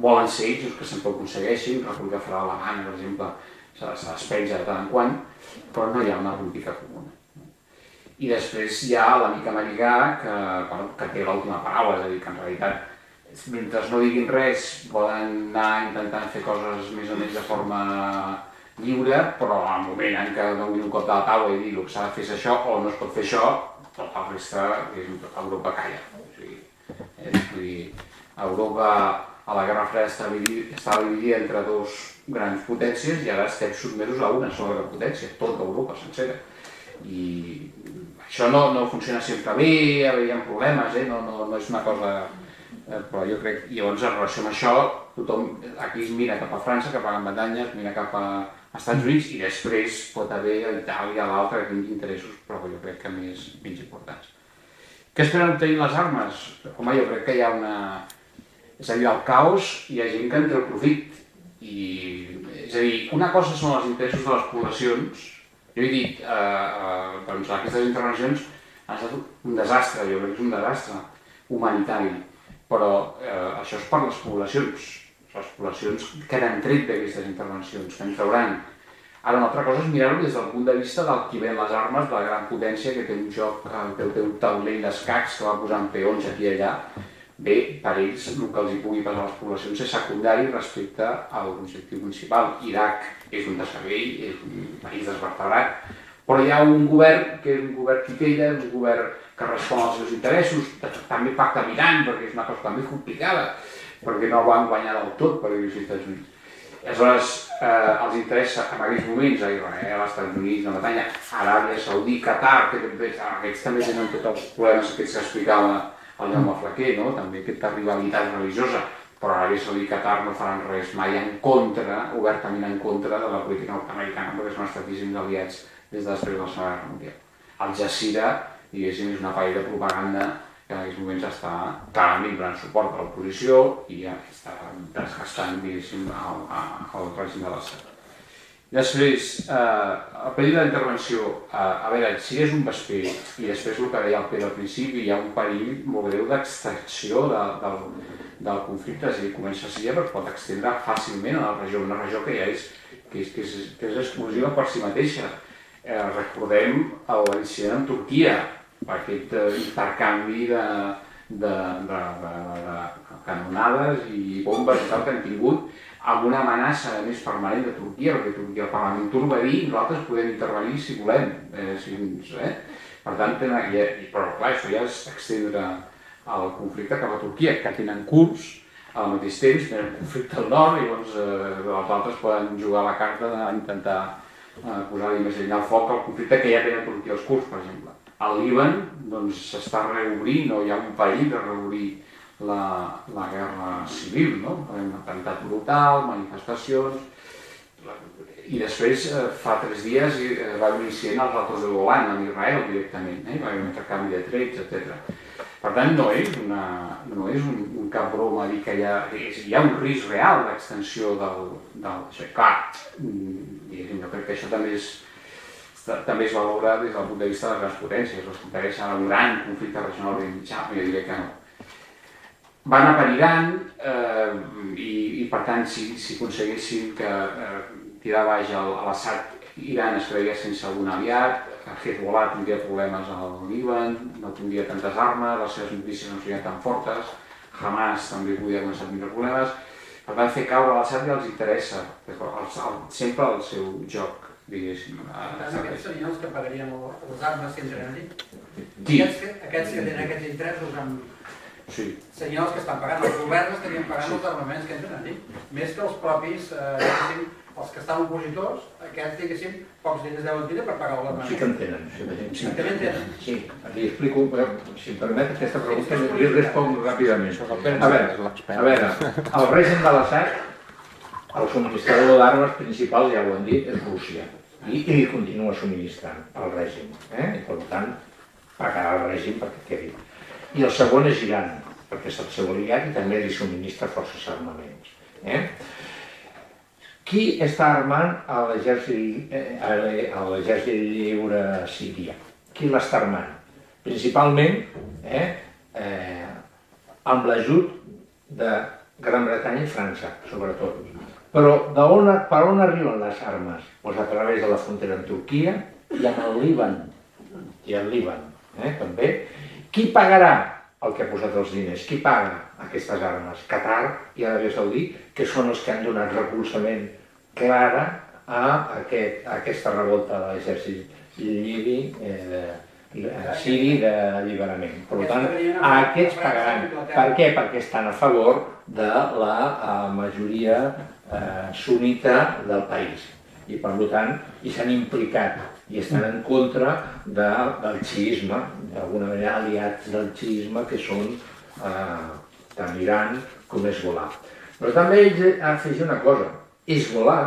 E: volen ser ells que sempre ho aconsegueixin, que farà l'Alemanya, per exemple, se se les penja de tant en quant, però no hi ha una política comuna. I després hi ha l'amic americà que, que té l'última paraula, és a dir, que en realitat, mentre no diguin res, poden anar intentant fer coses més o menys de forma lliure, però al moment en què donin un cop de la taula i dir que s'ha de fer això o no es pot fer això, tot el resta és Europa calla. O sigui, és, vull dir, Europa a la Guerra Freda estava dividida, estava dividida entre dos grans potències i ara estem sotmesos a una sola gran potència, tota Europa sencera. I això no, no funciona sempre bé, hi ha problemes, eh? no, no, no és una cosa... Eh, però jo crec, llavors en relació amb això, tothom aquí es mira cap a França, cap a Gran Bretanya, es mira cap a Estats Units i després pot haver a Itàlia, l'altre, que tingui interessos, però jo crec que més, menys importants. Què esperen obtenir les armes? Home, jo crec que hi ha una... És a dir, al caos hi ha gent que en treu profit. I, és a dir, una cosa són els interessos de les poblacions. Jo he dit, eh, eh, doncs aquestes intervencions han estat un desastre, jo crec que és un desastre humanitari. Però eh, això és per les poblacions. Les poblacions que n'han tret d'aquestes intervencions, que en trauran. Ara, una altra cosa és mirar-ho des del punt de vista del qui ven les armes, de la gran potència que té un joc, eh, que té un taulell d'escacs que va posant peons aquí i allà. Bé, per ells el que els hi pugui passar a les poblacions és secundari respecte a l'objectiu principal. Iraq és un descervell, és un país desvertebrat, però hi ha un govern que és un govern quitella, un govern que respon als seus interessos, també pacta amb perquè és una cosa també complicada, perquè no van guanyar del tot per els Estats Units. Aleshores, eh, els interessa en aquells moments a Israel, als Estats Units, a Bretanya, Aràbia Saudí, Qatar, que també, aquests també tenen tots els problemes que explicava el Jaume Flaquer, no? també aquesta rivalitat religiosa, però Aràbia Saudí i Qatar no faran res mai en contra, obertament en contra de la política nord-americana, perquè són estratègics aliats des de després de la Segona Guerra Mundial. El Jacira, diguéssim, és una paella de propaganda que en aquests moments està clarament donant suport a l'oposició i ja està desgastant, diguéssim, el, el règim de l'estat. Després, eh, el període d'intervenció, eh, a veure, si és un vesper i després el que deia el Pere al principi, hi ha un perill molt greu d'extracció de, del, del conflicte, és a dir, comença a Síria però pot extendre fàcilment a la regió, una regió que ja és, que és, que és, que és exclusiva per si mateixa. Eh, recordem l'incident amb Turquia, aquest eh, intercanvi de, de, de, de, de, de canonades i bombes i tal que han tingut amb una amenaça més permanent de Turquia, perquè Turquia, el Parlament turc va dir nosaltres podem intervenir si volem. Eh, si, eh? Per tant, tenen, i, però clar, això ja és extendre el conflicte cap a Turquia, que tenen curs al mateix temps, tenen conflicte al nord, i llavors eh, els altres poden jugar la carta d'intentar posar-hi més enllà el foc al conflicte que ja tenen Turquia els curs, per exemple. Al Líban doncs, s'està doncs, reobrint, o hi ha un perill de reobrir la, la guerra civil, no? un atemptat brutal, manifestacions, i després, eh, fa tres dies, eh, va haver incident als altres de Golan, amb Israel directament, eh? va haver un intercanvi de trets, etc. Per tant, no és, una, no és un, un cap broma dir que hi ha, és, hi ha un risc real d'extensió del, del... Això, clar, mm, jo crec que això també és, també es valora des del punt de vista de les grans potències, els que interessa un gran conflicte regional ben mitjà, jo diria que no. Van a per Iran eh, i, i per tant si, si aconseguessin que eh, tirar baix l'Assad, Iran es creia sense algun aliat, Hezbollah tindria problemes al Líban, no tindria tantes armes, les seves notícies no serien tan fortes, Hamas també podria començar a tindre problemes, per tant fer caure l'Assad ja els interessa, sempre el seu joc diguéssim.
G: Aquests serien els que pagarien les armes que entren allí?
E: Sí.
G: Aquests que, aquests que tenen aquests interessos amb...
E: Sí.
G: Serien els que estan pagant, els governs estarien pagant sí. els armaments que entren allí. Més que els propis, eh, els que estan opositors, aquests, diguéssim, pocs diners deuen tindre per pagar l'armament.
A: Sí que en tenen. Sí, que
G: sí, sí, en tenen.
A: Sí, li explico, si em permet aquesta pregunta, li responc ràpidament. A veure, a veure, el règim de l'Assad, el subministrador d'armes principal, ja ho han dit, és Rússia i, i li continua subministrant el règim. Eh? I per tant, pagarà el règim perquè quedi. I el segon és Iran, perquè és el seu aliat i també li subministra forces armaments. Eh? Qui està armant a l'exèrcit eh, lliure síria? Qui l'està armant? Principalment eh, eh, amb l'ajut de Gran Bretanya i França, sobretot. Però on, per on arriben les armes? Pues a través de la frontera amb Turquia i amb el Líban. I el Líban, eh, també. Qui pagarà el que ha posat els diners? Qui paga aquestes armes? Qatar i Aràbia Saudí, que són els que han donat recolzament clara a, aquest, a aquesta revolta de l'exèrcit llibi eh, siri d'alliberament. Per tant, aquests pagaran. Per què? Perquè estan a favor de la eh, majoria eh, sunita del país. I per tant, hi s'han implicat i estan en contra de, del xiisme, d'alguna manera aliats del xiisme que són eh, tant Iran com Hezbollah. Però també ells han afegit una cosa, Hezbollah,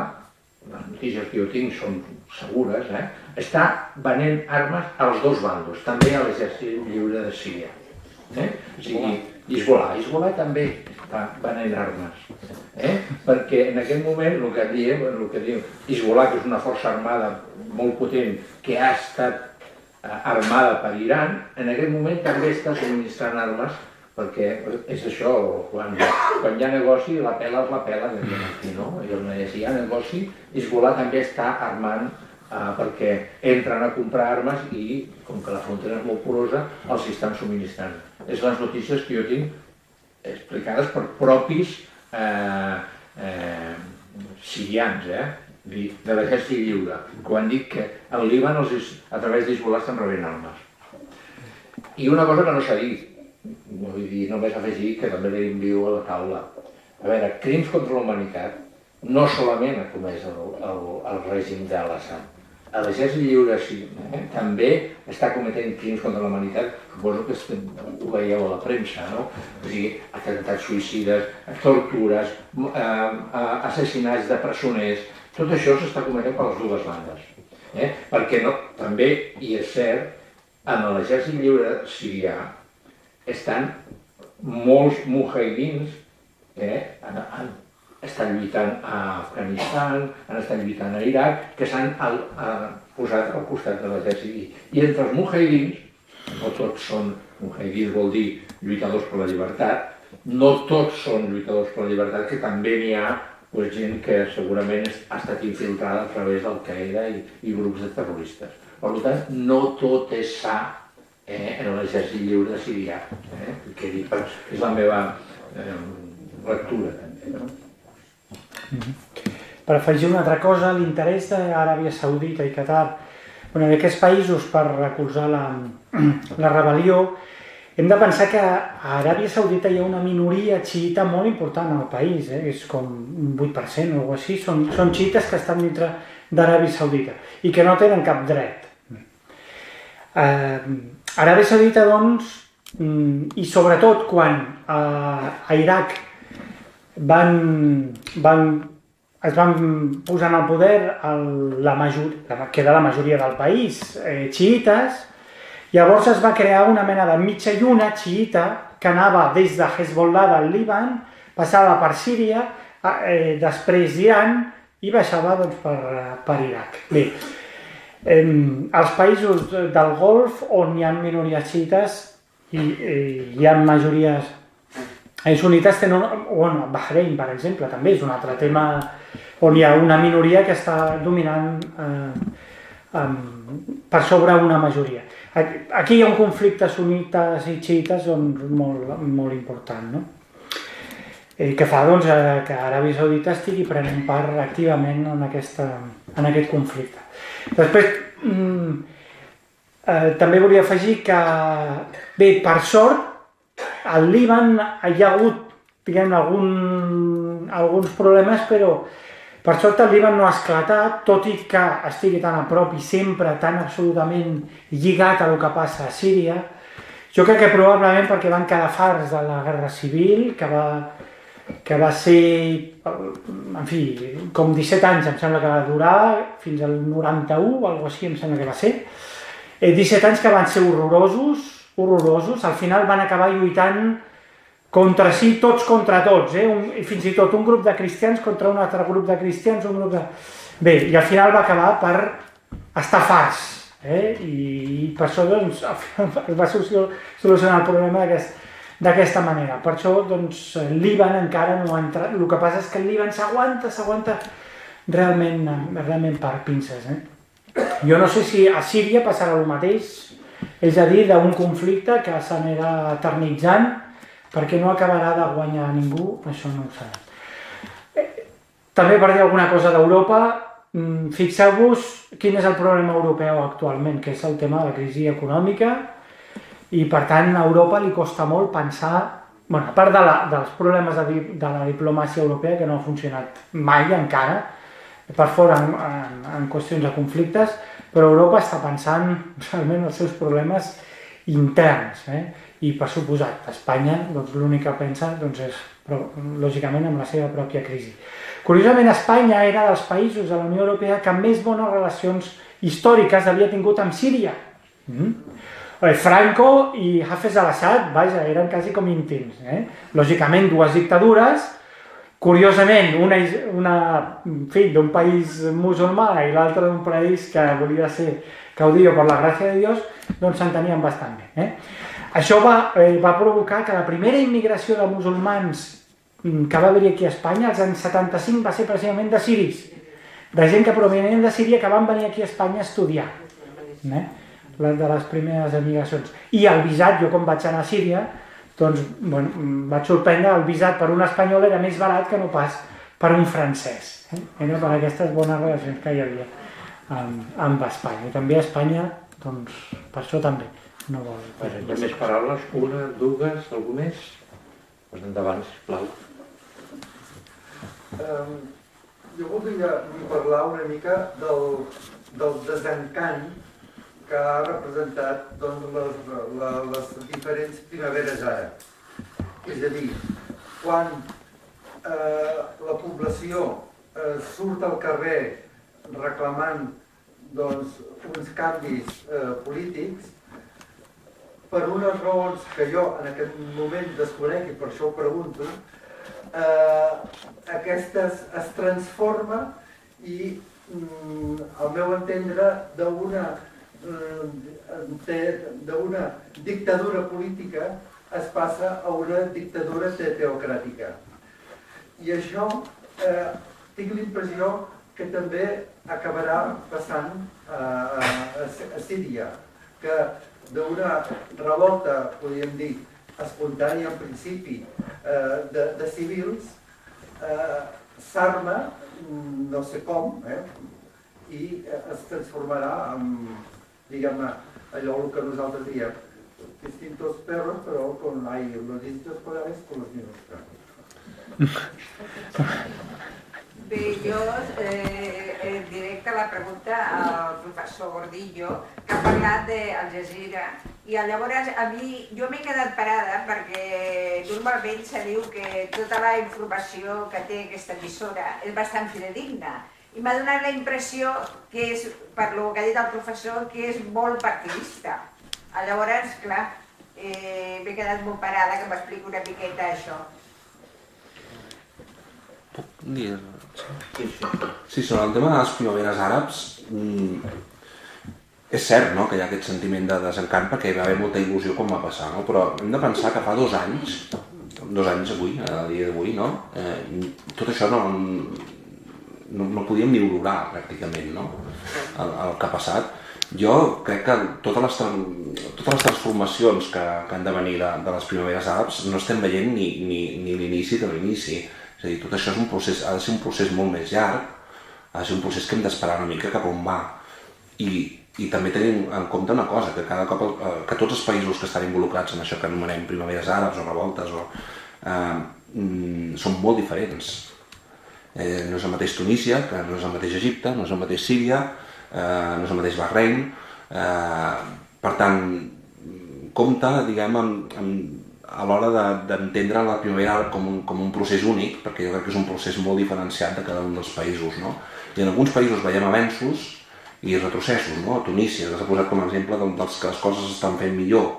A: les notícies que jo tinc són segures, eh, està venent armes als dos bandos, també a l'exèrcit lliure de Síria. Eh? O sigui, Hezbollah, Hezbollah també està venent armes. Eh? Perquè en aquest moment el que diem, el que diem Hezbollah, que és una força armada molt potent, que ha estat eh, armada per Iran, en aquest moment també està subministrant armes perquè és això, quan, quan hi ha negoci, la pela és la pela, aquí, no? I si hi ha negoci, Hezbollah també està armant eh, perquè entren a comprar armes i, com que la frontera és molt porosa, els estan subministrant. És les notícies que jo tinc explicades per propis eh, eh, sirians, eh? De l'exèrcit lliure, quan dic que el Líban els, a través d'Hezbollah estan rebent armes. I una cosa que no s'ha dit, dir, només afegir que també li envio a la taula. A veure, crims contra la humanitat no solament ha comès el, el, el règim l'Assad. L'exèrcit lliure sí, eh? també està cometent crims contra la humanitat, suposo que estem, ho veieu a la premsa, no? O sigui, atemptats suïcides, tortures, eh, eh, assassinats de presoners, tot això s'està cometent per les dues bandes. Eh? Perquè no, també, i és cert, en l'exèrcit lliure sirià estan molts mujahidins eh, han, han, lluitant a Afganistan, han estat lluitant a Iraq, que s'han posat al costat de l'exèrcit. I entre els mujahidins, no tots són, mujahidins vol dir lluitadors per la llibertat, no tots són lluitadors per la llibertat, que també n'hi ha pues, gent que segurament ha estat infiltrada a través del Qaeda i, i grups de terroristes. Per tant, no tot és sa eh, en l'exèrcit lliure sirià, eh, que dic, és la meva eh, lectura també. No?
B: Per afegir una altra cosa, l'interès d'Aràbia Saudita i Qatar, bueno, d'aquests països per recolzar la, la rebel·lió, hem de pensar que a Aràbia Saudita hi ha una minoria xiita molt important al país, eh? és com un 8% o alguna així, són, són xiites que estan dintre d'Aràbia Saudita i que no tenen cap dret. Eh, Aràbia Saudita, doncs, mm, i sobretot quan a, a Iraq van, van, es van posar en el poder el, la major, que era la majoria del país, eh, xiites, llavors es va crear una mena de mitja lluna xiita que anava des de Hezbollah del Líban, passava per Síria, eh, després d'Iran i baixava doncs, per, per Iraq. Bé, eh, els països del Golf on hi ha minories xiites i, i hi ha majories els sunites tenen, bueno, Bahrein, per exemple, també és un altre tema on hi ha una minoria que està dominant eh, um, per sobre una majoria. Aquí hi ha un conflicte sunites i xiites molt, molt important, no? Eh, que fa doncs, eh, que Aràbia Saudita estigui prenent part activament en, aquesta, en aquest conflicte. Després, mm, eh, també volia afegir que, bé, per sort, al Líban hi ha hagut diguem, algun, alguns problemes, però per sort el Líban no ha esclatat, tot i que estigui tan a prop i sempre tan absolutament lligat a el que passa a Síria. Jo crec que probablement perquè van quedar farts de la guerra civil, que va, que va ser, en fi, com 17 anys em sembla que va durar, fins al 91 o alguna així em sembla que va ser. Eh, 17 anys que van ser horrorosos, horrorosos, al final van acabar lluitant contra si, tots contra tots, eh? un, i fins i tot un grup de cristians contra un altre grup de cristians, un grup de... Bé, i al final va acabar per estar farts, eh? i per això doncs, es va solu- solucionar el problema d'aquest- d'aquesta manera. Per això doncs, Líban encara no ha entrat, el que passa és que Líban s'aguanta, s'aguanta realment, realment per pinces. Eh? Jo no sé si a Síria passarà el mateix, és a dir, d'un conflicte que s'anirà eternitzant perquè no acabarà de guanyar ningú, això no ho sabem. Eh, També per dir alguna cosa d'Europa, mm, fixeu-vos quin és el problema europeu actualment, que és el tema de la crisi econòmica i per tant a Europa li costa molt pensar, bueno, a part de la, dels problemes de, de la diplomàcia europea que no ha funcionat mai encara, per fora en, en, en qüestions de conflictes, però Europa està pensant realment els seus problemes interns, eh? i per suposat, Espanya doncs, l'únic que pensa doncs, és, però, lògicament, amb la seva pròpia crisi. Curiosament, Espanya era dels països de la Unió Europea que més bones relacions històriques havia tingut amb Síria. Mm? Eh, Franco i Hafez al-Assad, vaja, eren quasi com íntims. Eh? Lògicament, dues dictadures, curiosament, una, una fill d'un país musulmà i l'altra d'un país que volia ser caudillo per la gràcia de Dios, doncs s'entenien bastant bé. Eh? Això va, eh, va provocar que la primera immigració de musulmans mm, que va haver aquí a Espanya, als anys 75, va ser precisament de siris, de gent que provenien de Síria que van venir aquí a Espanya a estudiar. Eh? Les de les primeres emigracions. I el visat, jo quan vaig anar a Síria, doncs, bueno, em vaig sorprendre, el visat per un espanyol era més barat que no pas per un francès. Eh? Era per aquestes bones relacions que hi havia amb, amb Espanya. I també a Espanya, doncs, per això també no vol.
A: Bueno, hi ha més paraules? Una, dues, algú més? Doncs endavant, sisplau.
I: Um, jo voldria parlar una mica del, del desencant que ha representat doncs, les, la, les diferents primaveres ara. És a dir, quan eh, la població eh, surt al carrer reclamant doncs, uns canvis eh, polítics, per unes raons que jo en aquest moment desconec i per això ho pregunto, eh, aquestes es transforma i, mm, al meu entendre, d'una eh, d'una dictadura política es passa a una dictadura teocràtica. I això eh, tinc l'impressió que també acabarà passant a, a, a Síria, que d'una revolta, podríem dir, espontània en principi, eh, de, de civils, eh, s'arma, no sé com, eh, i es transformarà en, diguem-ne, allò que nosaltres diem, distintos perros, però con ai, los distintos colores con los mismos perros.
J: Bé, jo eh, eh, directe la pregunta al professor Gordillo, que ha parlat d'Al Jazeera. I llavors a mi, jo m'he quedat parada perquè normalment se diu que tota la informació que té aquesta emissora és bastant fidedigna. I m'ha donat la impressió que és, per lo que ha dit el professor, que és molt partidista. Llavors, clar, eh, m'he quedat molt parada que m'expliqui una miqueta això.
D: Puc dir... Sí, sobre el tema de les primaveres àrabs, mm, és cert no, que hi ha aquest sentiment de desencant perquè hi va haver molta il·lusió com va passar, no? però hem de pensar que fa dos anys, dos anys avui, a dia d'avui, no? eh, tot això no, no, no podíem ni olorar pràcticament no? el, el que ha passat. Jo crec que totes les, totes les transformacions que, que han de venir de, de les primaveres àrabs no estem veient ni, ni, ni l'inici de l'inici. És a dir, tot això és un procés, ha de ser un procés molt més llarg, ha de ser un procés que hem d'esperar una mica cap on va. I, i també tenim en compte una cosa, que cada cop, eh, que tots els països que estan involucrats en això que anomenem primaveres àrabs o revoltes o, eh, mm, són molt diferents. Eh, no és el mateix Tunísia, que no és el mateix Egipte, no és el mateix Síria, eh, no és el mateix Bahrein. Eh, per tant, compta, diguem, amb, amb, a l'hora d'entendre de, la primavera com un, com un procés únic, perquè jo crec que és un procés molt diferenciat de cada un dels països. No? I en alguns països veiem avenços i retrocessos. No? A Tunísia s'ha posat com a exemple dels que les coses s'estan fent millor.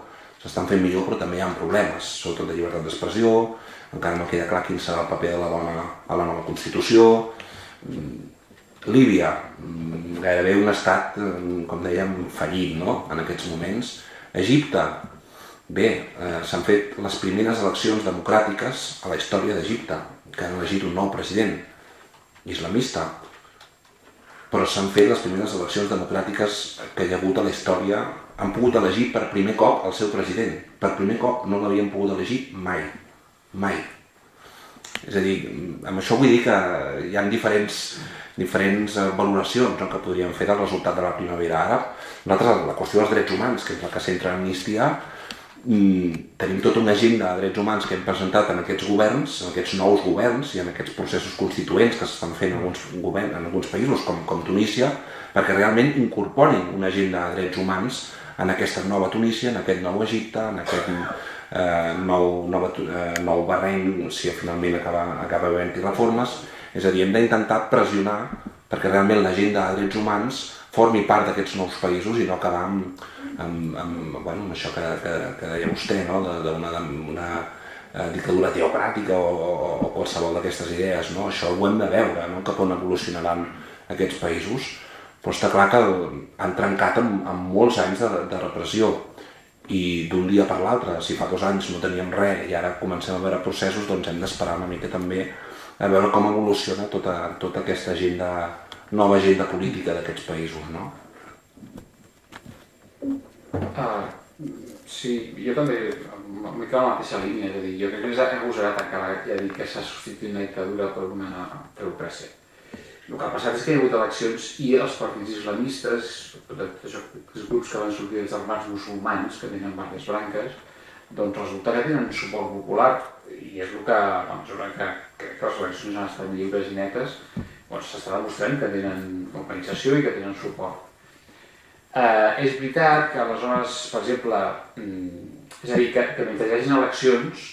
D: S'estan fent millor però també hi ha problemes, sobretot de llibertat d'expressió, encara no queda clar quin serà el paper de la dona a la nova Constitució. Líbia, gairebé un estat, com dèiem, fallit no? en aquests moments. Egipte, Bé, eh, s'han fet les primeres eleccions democràtiques a la història d'Egipte, que han elegit un nou president islamista, però s'han fet les primeres eleccions democràtiques que hi ha hagut a la història, han pogut elegir per primer cop el seu president. Per primer cop no l'havien pogut elegir mai. Mai. És a dir, amb això vull dir que hi ha diferents, diferents valoracions no, que podríem fer del resultat de la primavera àrab. Nosaltres, la qüestió dels drets humans, que és la que centra Amnistia, mm, tenim tota una agenda de drets humans que hem presentat en aquests governs, en aquests nous governs i en aquests processos constituents que s'estan fent en alguns, govern, en alguns països com, com Tunísia, perquè realment incorporin una agenda de drets humans en aquesta nova Tunísia, en aquest nou Egipte, en aquest eh, nou, nova, eh, nou Bahrein, si finalment acaba, acaba havent-hi reformes. És a dir, hem d'intentar pressionar perquè realment l'agenda de drets humans formi part d'aquests nous països i no acabar amb, amb, amb, bueno, amb això que, que, que deia vostè, no? d'una una eh, dictadura teocràtica o, o, o qualsevol d'aquestes idees. No? Això ho hem de veure, no? cap on evolucionaran aquests països, però està clar que han trencat amb, amb molts anys de, de repressió i d'un dia per l'altre, si fa dos anys no teníem res i ara comencem a veure processos, doncs hem d'esperar una mica també a veure com evoluciona tota, tota aquesta agenda, nova agenda política d'aquests països, no?
E: Uh, sí, jo també quedat en la mateixa línia, és a dir, jo crec que és agosarat encara ja dir que s'ha substituït una dictadura per una teocràcia. El que ha passat és que hi ha hagut eleccions i els partits islamistes, els grups que van sortir dels armats musulmans, que tenen barres blanques, doncs resulta que tenen suport popular i és el que, doncs, que, que, que les eleccions han estat lliures i netes, doncs s'està demostrant que tenen organització i que tenen suport. Eh, és veritat que aleshores, per exemple, mm, és a dir, que, que mentre hi hagi eleccions,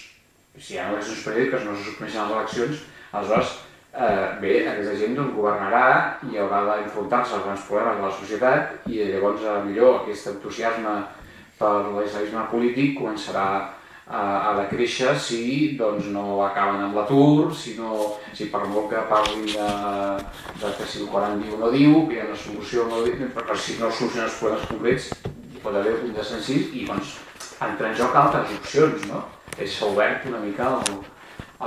E: si hi ha eleccions periòdiques no se suprimeixen les eleccions, aleshores, eh, bé, aquesta gent doncs, governarà i haurà d'enfrontar-se als grans problemes de la societat i llavors, a millor, aquest entusiasme per l'islamisme polític començarà a, a decréixer si doncs, no acaben amb l'atur, si, no, si per molt que parlin de, de que si el Coran diu no diu, que hi ha una solució, no, però si no solucionen els problemes concrets, pot haver un desencís i doncs, entra en joc altres opcions, no? S'ha obert una mica el,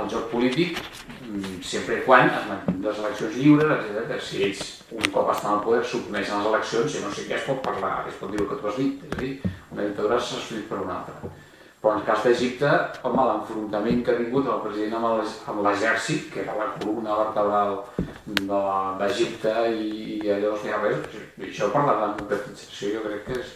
E: el joc polític mm, sempre quan es mantinguin les eleccions lliures, etc. Si ells un cop estan al poder suprimeixen les eleccions, si no sé què es pot parlar, es pot dir el que tu has dit, és a dir, una dictadura s'ha substituït per una altra. Però en el cas d'Egipte, home, l'enfrontament que ha tingut el president amb l'exèrcit, que era la columna vertebral d'Egipte i, i allò feia res, això per la democratització jo crec que és,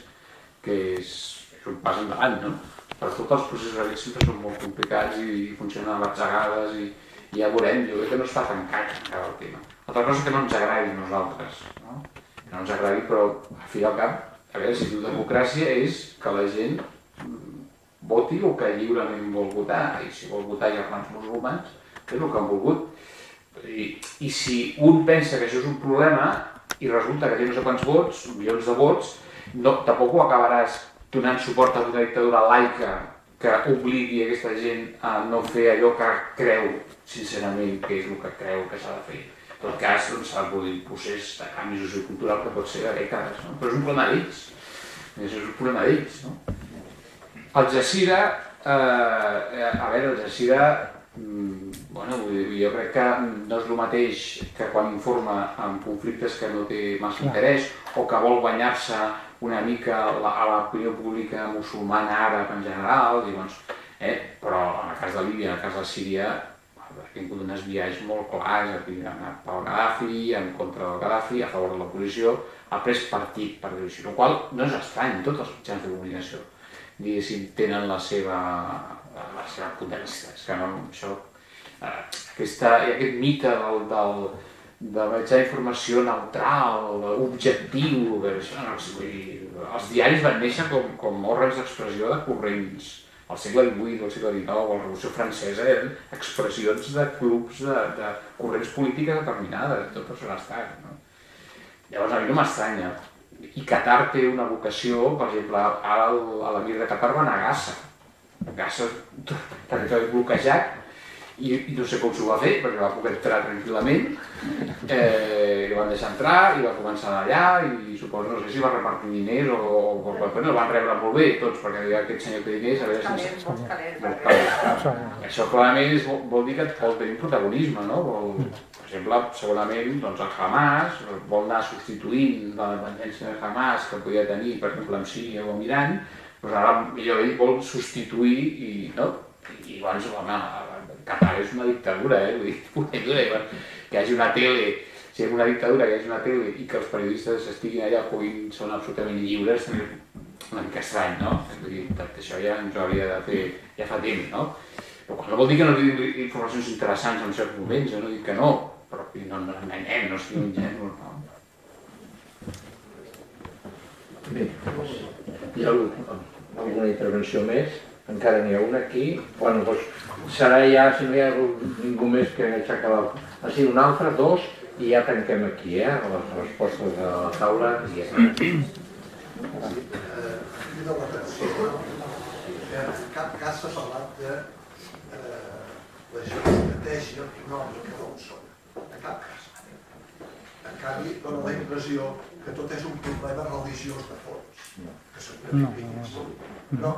E: que és, és un pas endavant, no? Però tots els processos aquests sempre són molt complicats i funcionen a batzegades i, i ja veurem, jo crec que no està tancat encara el tema. Altra cosa que no ens agradi a nosaltres, no? Que no ens agradi, però al fi al cap, a veure, si diu democràcia és que la gent voti el que lliurement vol votar, i si vol votar germans musulmans, que és el que han volgut. I, I si un pensa que això és un problema i resulta que té no sé quants vots, milions de vots, no, tampoc ho acabaràs donant suport a una dictadura laica que obligui aquesta gent a no fer allò que creu sincerament que és el que creu que s'ha de fer. En tot cas, doncs, s'ha produir un procés de canvi sociocultural que pot ser de dècades, no? però és un problema d'ells. És un problema d'ells. No? El Jacira, eh, a veure, el Jacira, mm, bueno, jo crec que no és el mateix que quan informa en conflictes que no té massa interès o que vol guanyar-se una mica la, a l'opinió pública musulmana àrab en general, i doncs, eh, però en el cas de Líbia, en el cas de Síria, ha tingut uns viatges molt clars, ha anat pel Gaddafi, en contra del Gaddafi, a favor de l'oposició, ha pres partit per dir-ho així, el qual no és estrany, tots els mitjans de comunicació diguéssim, tenen la seva, la seva vista. És que no, això, eh, aquesta, aquest mite del, del, de mitjà d'informació neutral, objectiu, això, no, dir, els diaris van néixer com, com òrgans d'expressió de corrents. Al segle XVIII, al segle XIX, la Revolució Francesa eren expressions de clubs de, de corrents polítiques determinades, tot això ha estat. No? Llavors a mi no m'estranya, i Qatar té una vocació, per exemple, ara l'emir de Qatar va anar a Gaza. Gaza, territori bloquejat, i, i no sé com s'ho va fer, perquè va poder entrar tranquil·lament, eh, i van deixar entrar, i va començar allà, i suposo, no sé si va repartir diners o, o, o però no, van rebre molt bé tots, perquè hi ha aquest senyor que diners, a veure si... Calés, calés, molt calés. Això clarament és, vol, vol dir que vol tenir protagonisme, no? Vol, per exemple, segurament doncs, el Hamas vol anar substituint la dependència del Hamas que podia tenir, per exemple, amb Síria o amb Iran, doncs ara millor ell vol substituir i, no? i llavors, home, Qatar és una dictadura, eh? Vull dir, una dictadura, que hi hagi una tele, si és una dictadura, que hi hagi una tele i que els periodistes estiguin allà, puguin, són absolutament lliures, una mica estrany, no? Vull dir, això ja ens ho hauria de fer ja fa temps, no? Però no vol dir que no tinguin informacions interessants en certs moments, jo no dic que no, però no ens enganyem, no siguin ingenus, no?
A: Bé, doncs, hi ha alguna intervenció més? Encara n'hi ha una aquí, bueno, doncs serà ja, si no hi ha ningú més que aixecar la... Així, un altre, dos, i ja tanquem aquí, eh, les respostes de la taula i ja
K: En cap cas s'ha parlat de eh, la estratègia econòmica d'on són. En cap cas. En canvi, dona la impressió que tot és un problema religiós de fons, que són
B: No, no,
K: piquis.
B: no.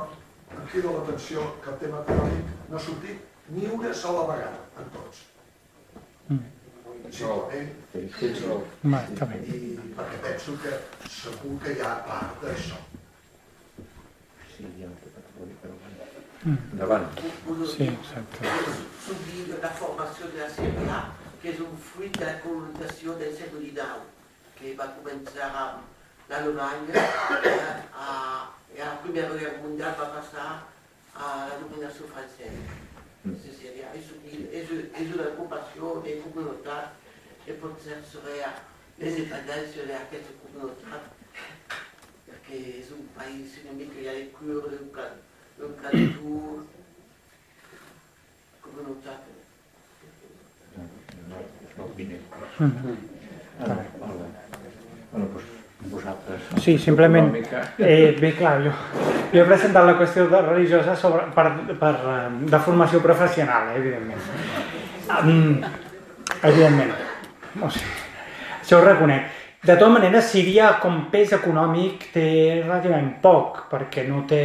K: Em crida l'atenció que el tema econòmic no ha sortit ni una sola vegada en tots.
B: Mm.
K: Simplement, i perquè penso que segur que hi ha part d'això.
A: Endavant.
B: Sí, exacte.
L: Subir la formació de la CIA, que és un fruit de la colonització del segle XIX, que va començar amb l'Alemanya eh, a, i a la Primera Guerra Mundial va passar a la dominació francesa. Sí, sí, és, és, és una ocupació de comunitat i potser seria les dependències d'aquesta comunitat perquè és un país una mica ja de cura, un can, un cantur, comunitat.
A: No opine.
B: Mhm.
A: Ah, molt bé. Bueno, doncs vosaltres...
B: Sí, simplement, eh, bé, clar, jo, jo he presentat la qüestió de religiosa sobre, per, per, eh, de formació professional, eh, evidentment. Um, evidentment. O sigui, això ho reconec. De totes maneres, Síria, com pes econòmic, té relativament poc, perquè no té...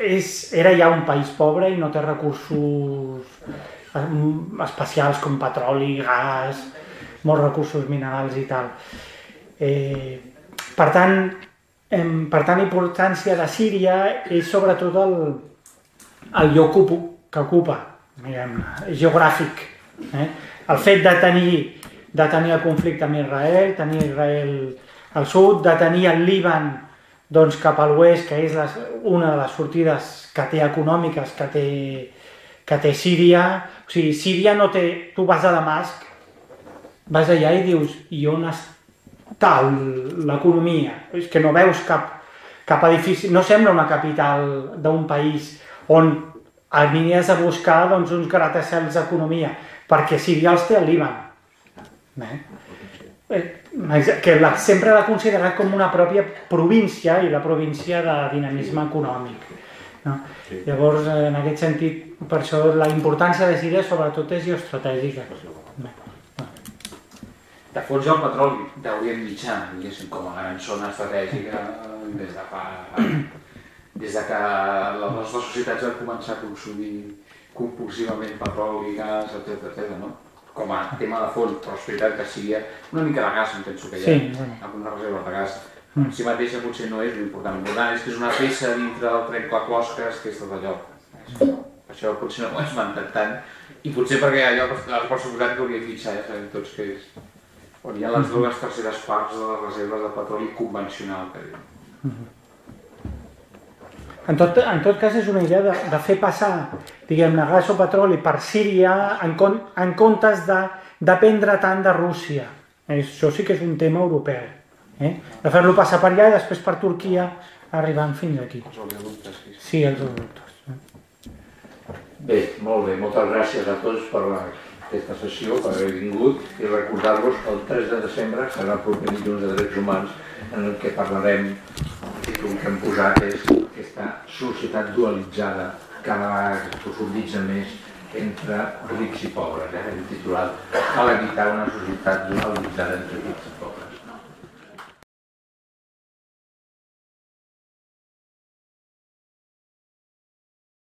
B: És, era ja un país pobre i no té recursos em, especials com petroli, gas, molts recursos minerals i tal. Eh, per tant, per tant, importància de Síria és sobretot el, el lloc que ocupa, diguem, geogràfic. Eh? El fet de tenir, de tenir el conflicte amb Israel, tenir Israel al sud, de tenir el Líban doncs, cap a l'oest, que és les, una de les sortides que té econòmiques que té, que té Síria. O sigui, Síria no té... Tu vas a Damasc, vas allà i dius, i on està el- l'economia? És que no veus cap, cap edifici, no sembla una capital d'un país on aniries a buscar doncs, uns gratacels d'economia, perquè Síria els té al Líban. Eh? Eh, que la, sempre l'ha considerat com una pròpia província i la província de dinamisme econòmic. No?
A: Sí.
B: Llavors, eh, en aquest sentit, per això la importància de Síria sobretot és geoestratègica.
E: De fons el petroli d'Orient Mitjà, diguéssim, com a gran zona estratègica des de fa... Des de que les nostres societats van començar a consumir compulsivament petroli, gas, etc etc. no? Com a tema de fons, però és veritat que sigui una mica de gas, em penso que hi ha,
B: Sí,
E: alguna reserva de gas.
B: Mm.
E: En si mateixa potser no és l'important, l'important és que és una peça dintre del trencaclosques que és tot allò. Això potser no ho he esmentat tant, i potser perquè allò per suposat que ja sabem tots que és on hi ha les dues terceres parts de les reserves de petroli convencional que diuen.
B: En tot, en tot cas és una idea de, de fer passar diguem-ne gas o petroli per Síria en, con, en comptes de dependre tant de Rússia. Eh, Això sí que és un tema europeu. Eh? De fer-lo passar per allà i després per Turquia arribant fins aquí.
E: Els oleoductes, sí.
B: Sí, els productes.
A: Bé, molt bé, moltes gràcies a tots per la, aquesta sessió, per haver vingut i recordar-vos que el 3 de desembre serà el proper dilluns de drets humans en el que parlarem, el títol que hem posat és aquesta societat dualitzada cada vegada que profunditza més entre rics i pobres, eh? hem titulat Cal evitar una societat dualitzada entre rics i pobres.